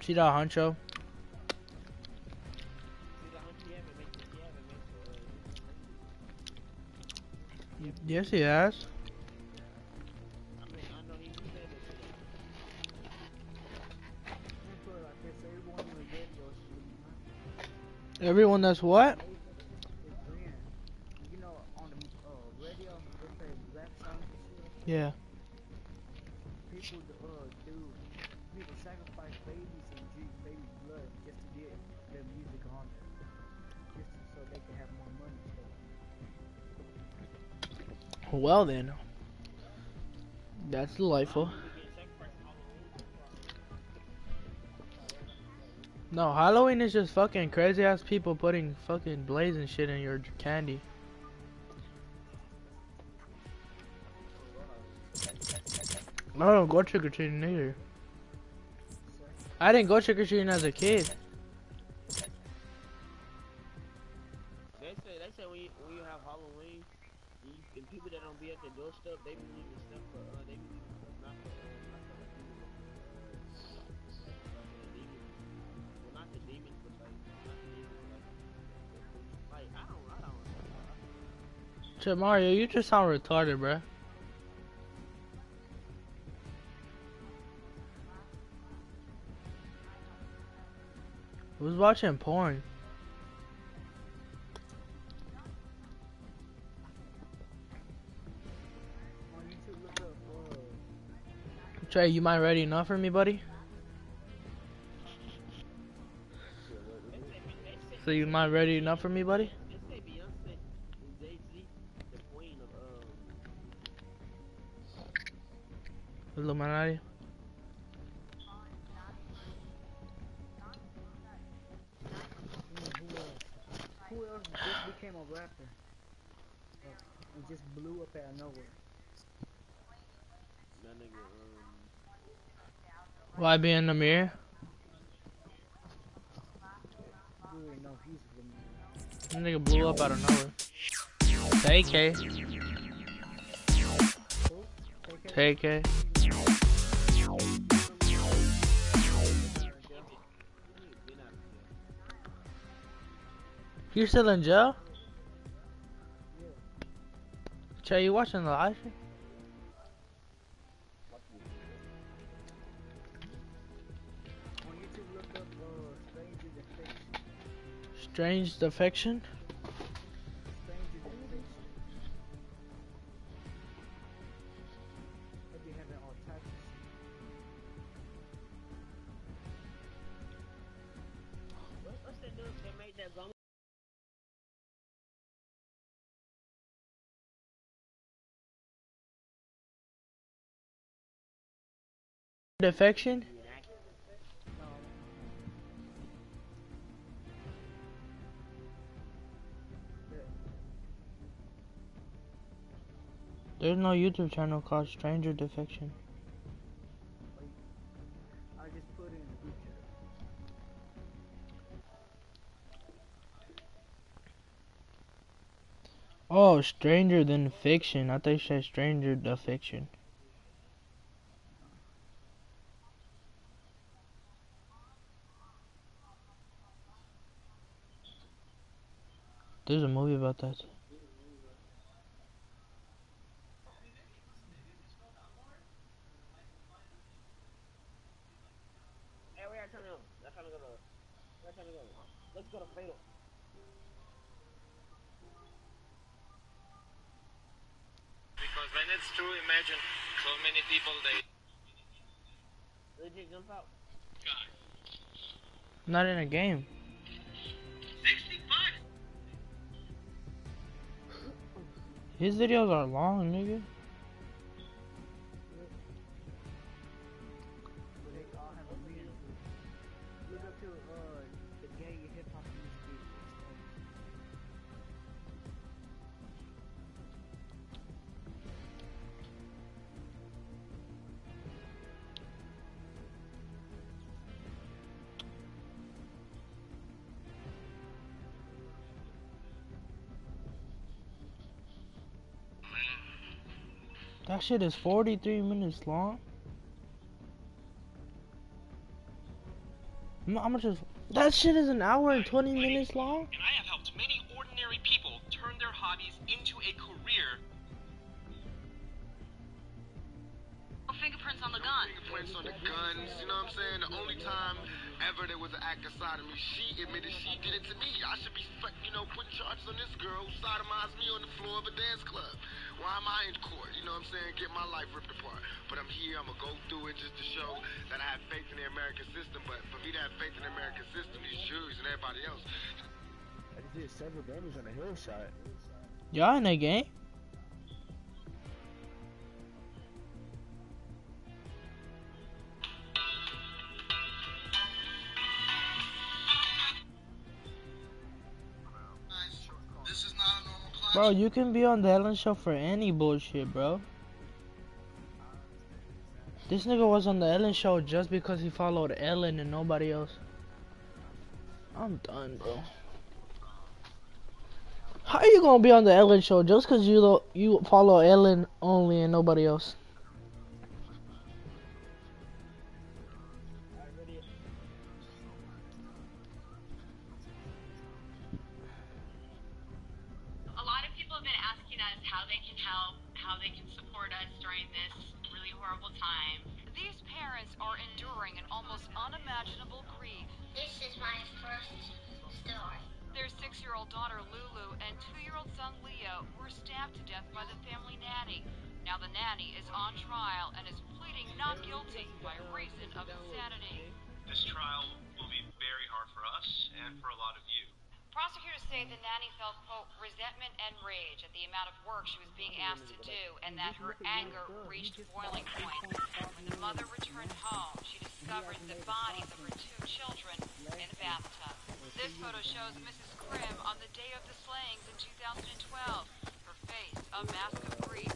See that honcho? Yes, he has. Songs and what? Yeah. People do, people sacrifice babies and drink baby blood just to get music on. Just so they can have more money. Well then. That's delightful. No, Halloween is just fucking crazy ass people putting fucking blazing shit in your candy. I don't go trick or treating either. I didn't go trick or treating as a kid. They say they say when you when you have Halloween, you, the people that don't be at the doorstep, they believe in stuff Mario, you just sound retarded, bruh. Who's watching porn? Trey, you mind ready enough for me, buddy? So you mind ready enough for me, buddy? Illuminati. who else? Just became a and just blew up out of nowhere. Why be in the mirror? That nigga blew up out of nowhere. TK. Take it. TK. You still in jail? Trey, you watching the live stream? Strange defection? Defection? There's no YouTube channel called Stranger Defection. Oh, Stranger Than Fiction. I thought you said Stranger the There's a movie about that. Hey, we are trying to go. We're trying to go to. We're trying to go. Let's go to Fatal. Because when it's true, imagine so many people they Legit jump out. Not in a game. His videos are long, nigga. That shit is 43 minutes long. M- How much is that shit is an hour and 20 minutes long? And I have helped many ordinary people turn their hobbies into a career. fingerprints on the gun. Fingerprints on the guns, you know what I'm saying? The only time ever there was an act of sodomy, she admitted she did it to me. I should be, fu- you know, putting charges on this girl who sodomized me on the floor of a dance club. Why am I in court? You know what I'm saying? Get my life ripped apart. But I'm here, I'm gonna go through it just to show that I have faith in the American system. But for me to have faith in the American system, these juries and everybody else, I just did several damage on a hill shot. Y'all in that game? Bro, you can be on the Ellen show for any bullshit, bro. This nigga was on the Ellen show just because he followed Ellen and nobody else. I'm done, bro. How are you gonna be on the Ellen show just cause you you follow Ellen only and nobody else? Six year old daughter Lulu and two year old son Leo were stabbed to death by the family nanny. Now the nanny is on trial and is pleading not guilty by reason of insanity. This trial will be very hard for us and for a lot of you. Prosecutors say the nanny felt, quote, resentment and rage at the amount of work she was being asked to do and that her anger reached boiling point. When the mother returned home, she discovered the bodies of her two children in a bathtub. This photo shows Mrs. Krim on the day of the slayings in 2012. Her face, a mask of grief.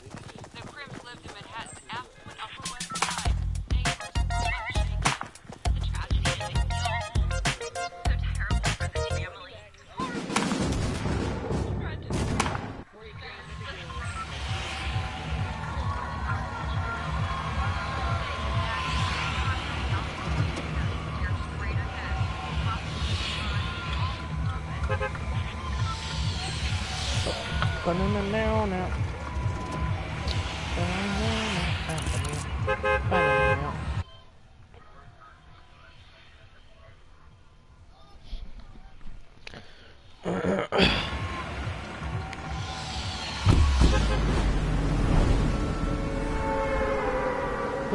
The Krims lived in Manhattan's affluent Upper West Who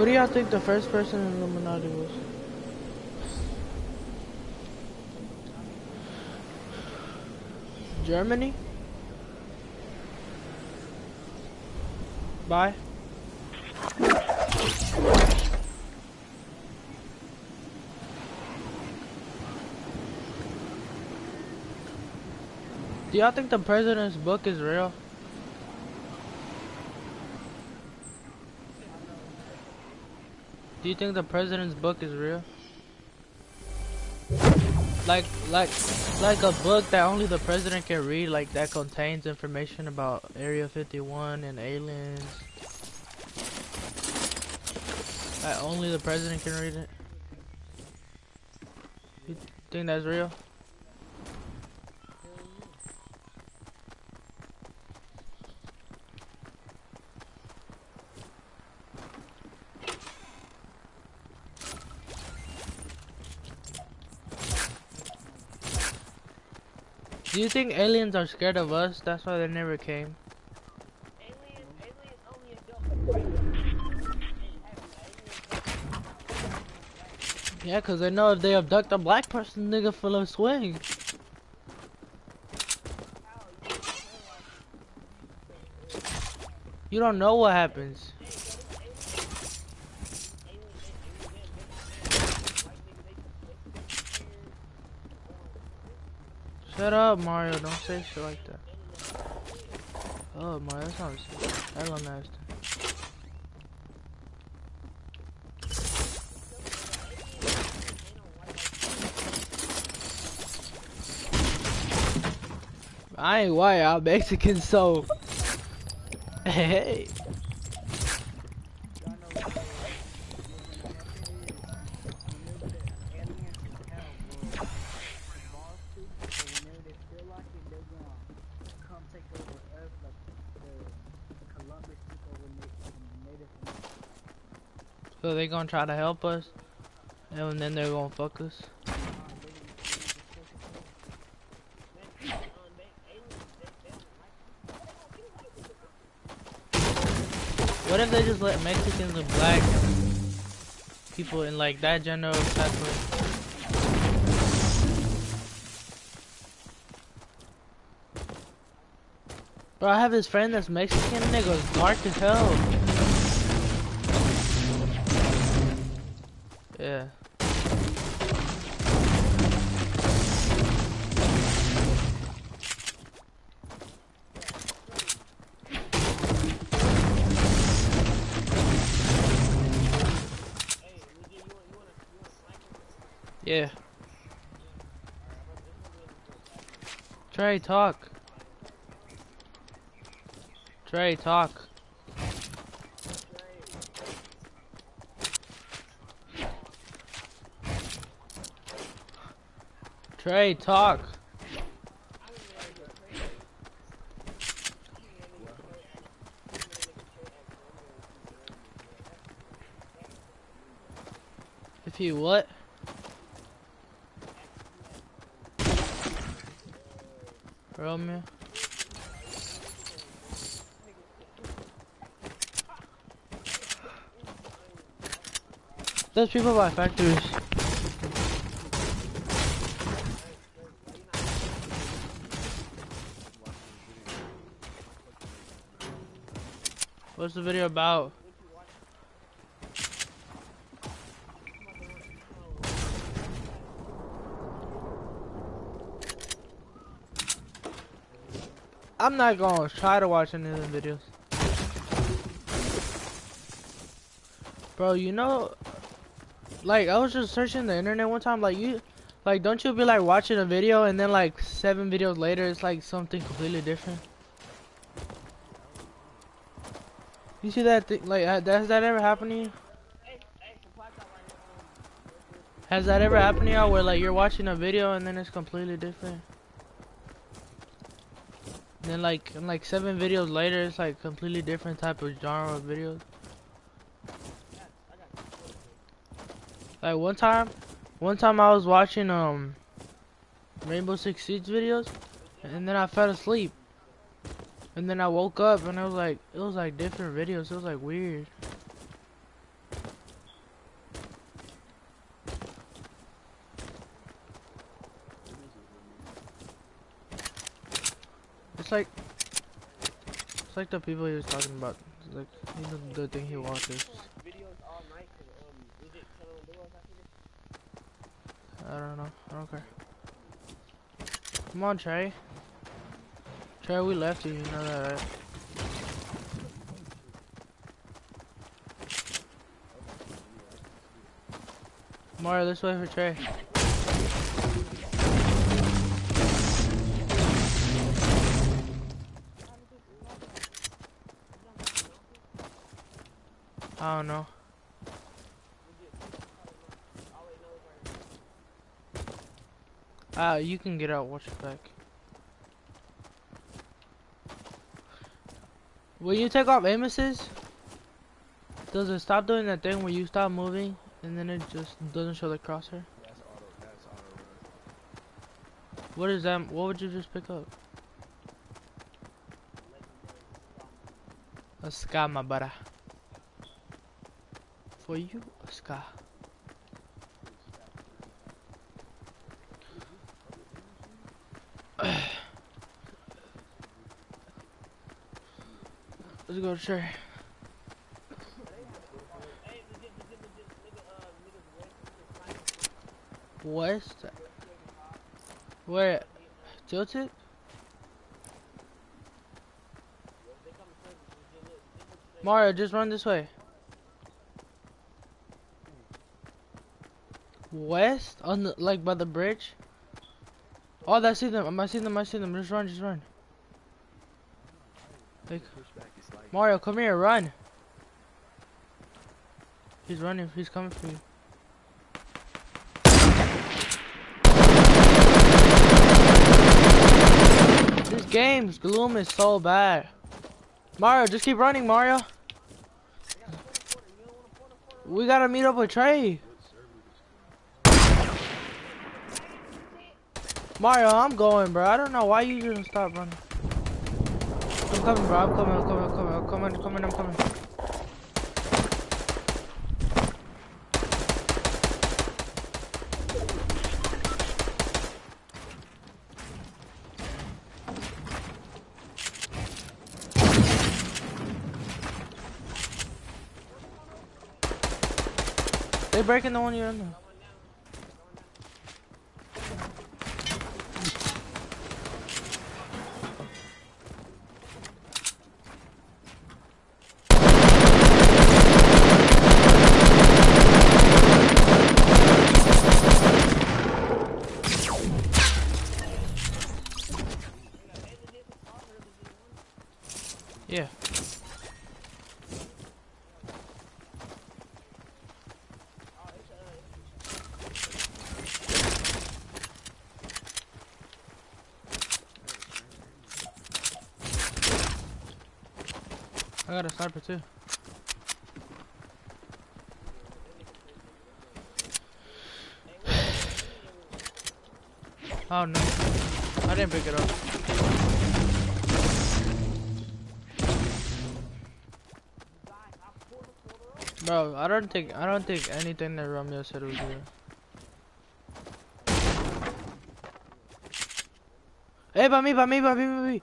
do y'all think the first person in Illuminati was? Germany? Bye. Do y'all think the president's book is real? Do you think the president's book is real? Like like like a book that only the president can read, like that contains information about Area 51 and aliens. That only the president can read it. You think that's real? Do you think aliens are scared of us? That's why they never came. Yeah, cause they know if they abduct a black person, nigga full of swing. You don't know what happens. Shut up, Mario. Don't say shit like that. Oh, Mario, that sounds hella nasty. I ain't white, I'm Mexican, so... Hey. So they gonna try to help us, and then they're gonna fuck us. What if they just let Mexicans and black people in like that general type of Bro, I have this friend that's Mexican, nigga, dark as hell. Yeah. Yeah. Trey, talk. Trey, talk. Trey, talk. If you what? Romeo. There's people by factories. The video about? I'm not gonna try to watch any of the videos. Bro, you know, like I was just searching the internet one time, like you, like don't you be like watching a video and then like seven videos later it's like something completely different? You see that thing, like ha- has that ever happened to you? Has that ever happened to y'all where like you're watching a video and then it's completely different? then like in like seven videos later it's like completely different type of genre of videos. Like one time, one time I was watching um Rainbow Six Siege videos, and then I fell asleep, and then I woke up and it was like it was like different videos. It was like weird. It's like it's like the people he was talking about. It's like you know, the thing he watches. I don't know. I don't care. Come on, Trey. Okay, we left you, you know that, right? Mario, this way for Trey. I don't know. Ah, uh, you can get out, watch it back. When you take off aim assist, does it stop doing that thing where you stop moving and then it just doesn't show the crosshair? That's auto. That's auto. What is that? What would you just pick up? A SCAR, my brother. For you, a SCAR. Let's go to church. West? Where? Tilted? Mario, just run this way. West? On the, like by the bridge? Oh, I see them. I see them. I see them. Just run. Just run. Like, Mario, come here. Run. He's running. He's coming for you. This game's gloom is so bad. Mario, just keep running, Mario. We gotta meet up with Trey. Mario, I'm going, bro. I don't know why you didn't stop running. I'm coming, bro. I'm coming, I'm coming, coming, I'm coming, I'm coming, They're breaking the one you're in. Yeah. I got a sniper too. Oh no. I didn't pick it up. Bro, I don't think I don't think anything that Romeo said was real. Hey, by me, by me, by me, by me.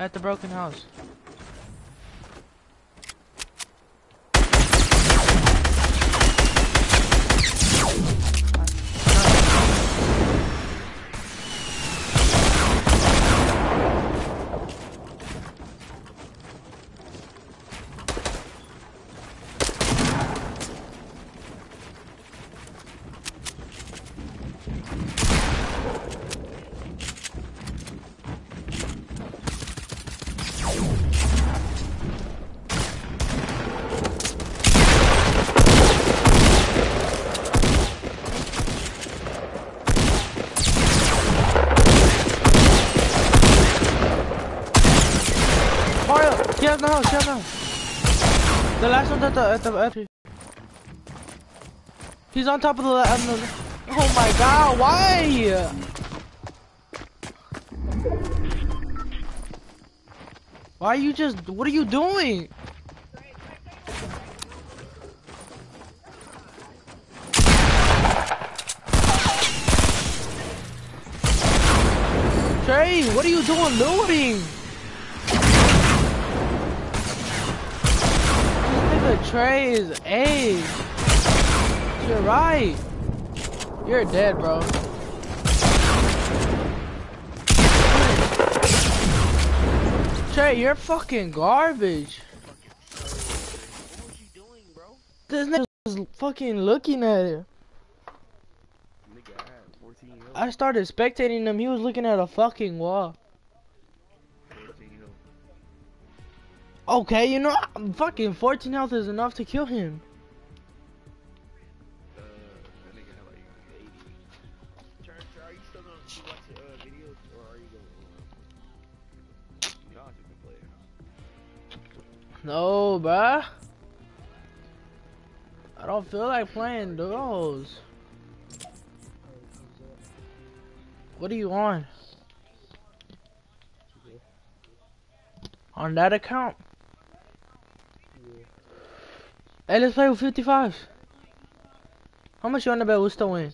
At the broken house. Mario, he has the house, he has the He's on top of the, on the Oh my god, why? Why are you just what are you doing? Trey, what are you doing looting? Nigga, Trey is A. You're right. You're dead, bro. Trey, you're fucking garbage. This nigga was fucking looking at it. Nigga, I had 14 health. I started spectating him. He was looking at a fucking wall. Okay, you know, fucking 14 health is enough to kill him. That nigga had like 80. Are you still gonna be watching videos or are you gonna? No, I just been playing. No, bruh. I don't feel like playing those. What are you on? On that account? Hey, let's play with 55. How much you want to bet we'll still win?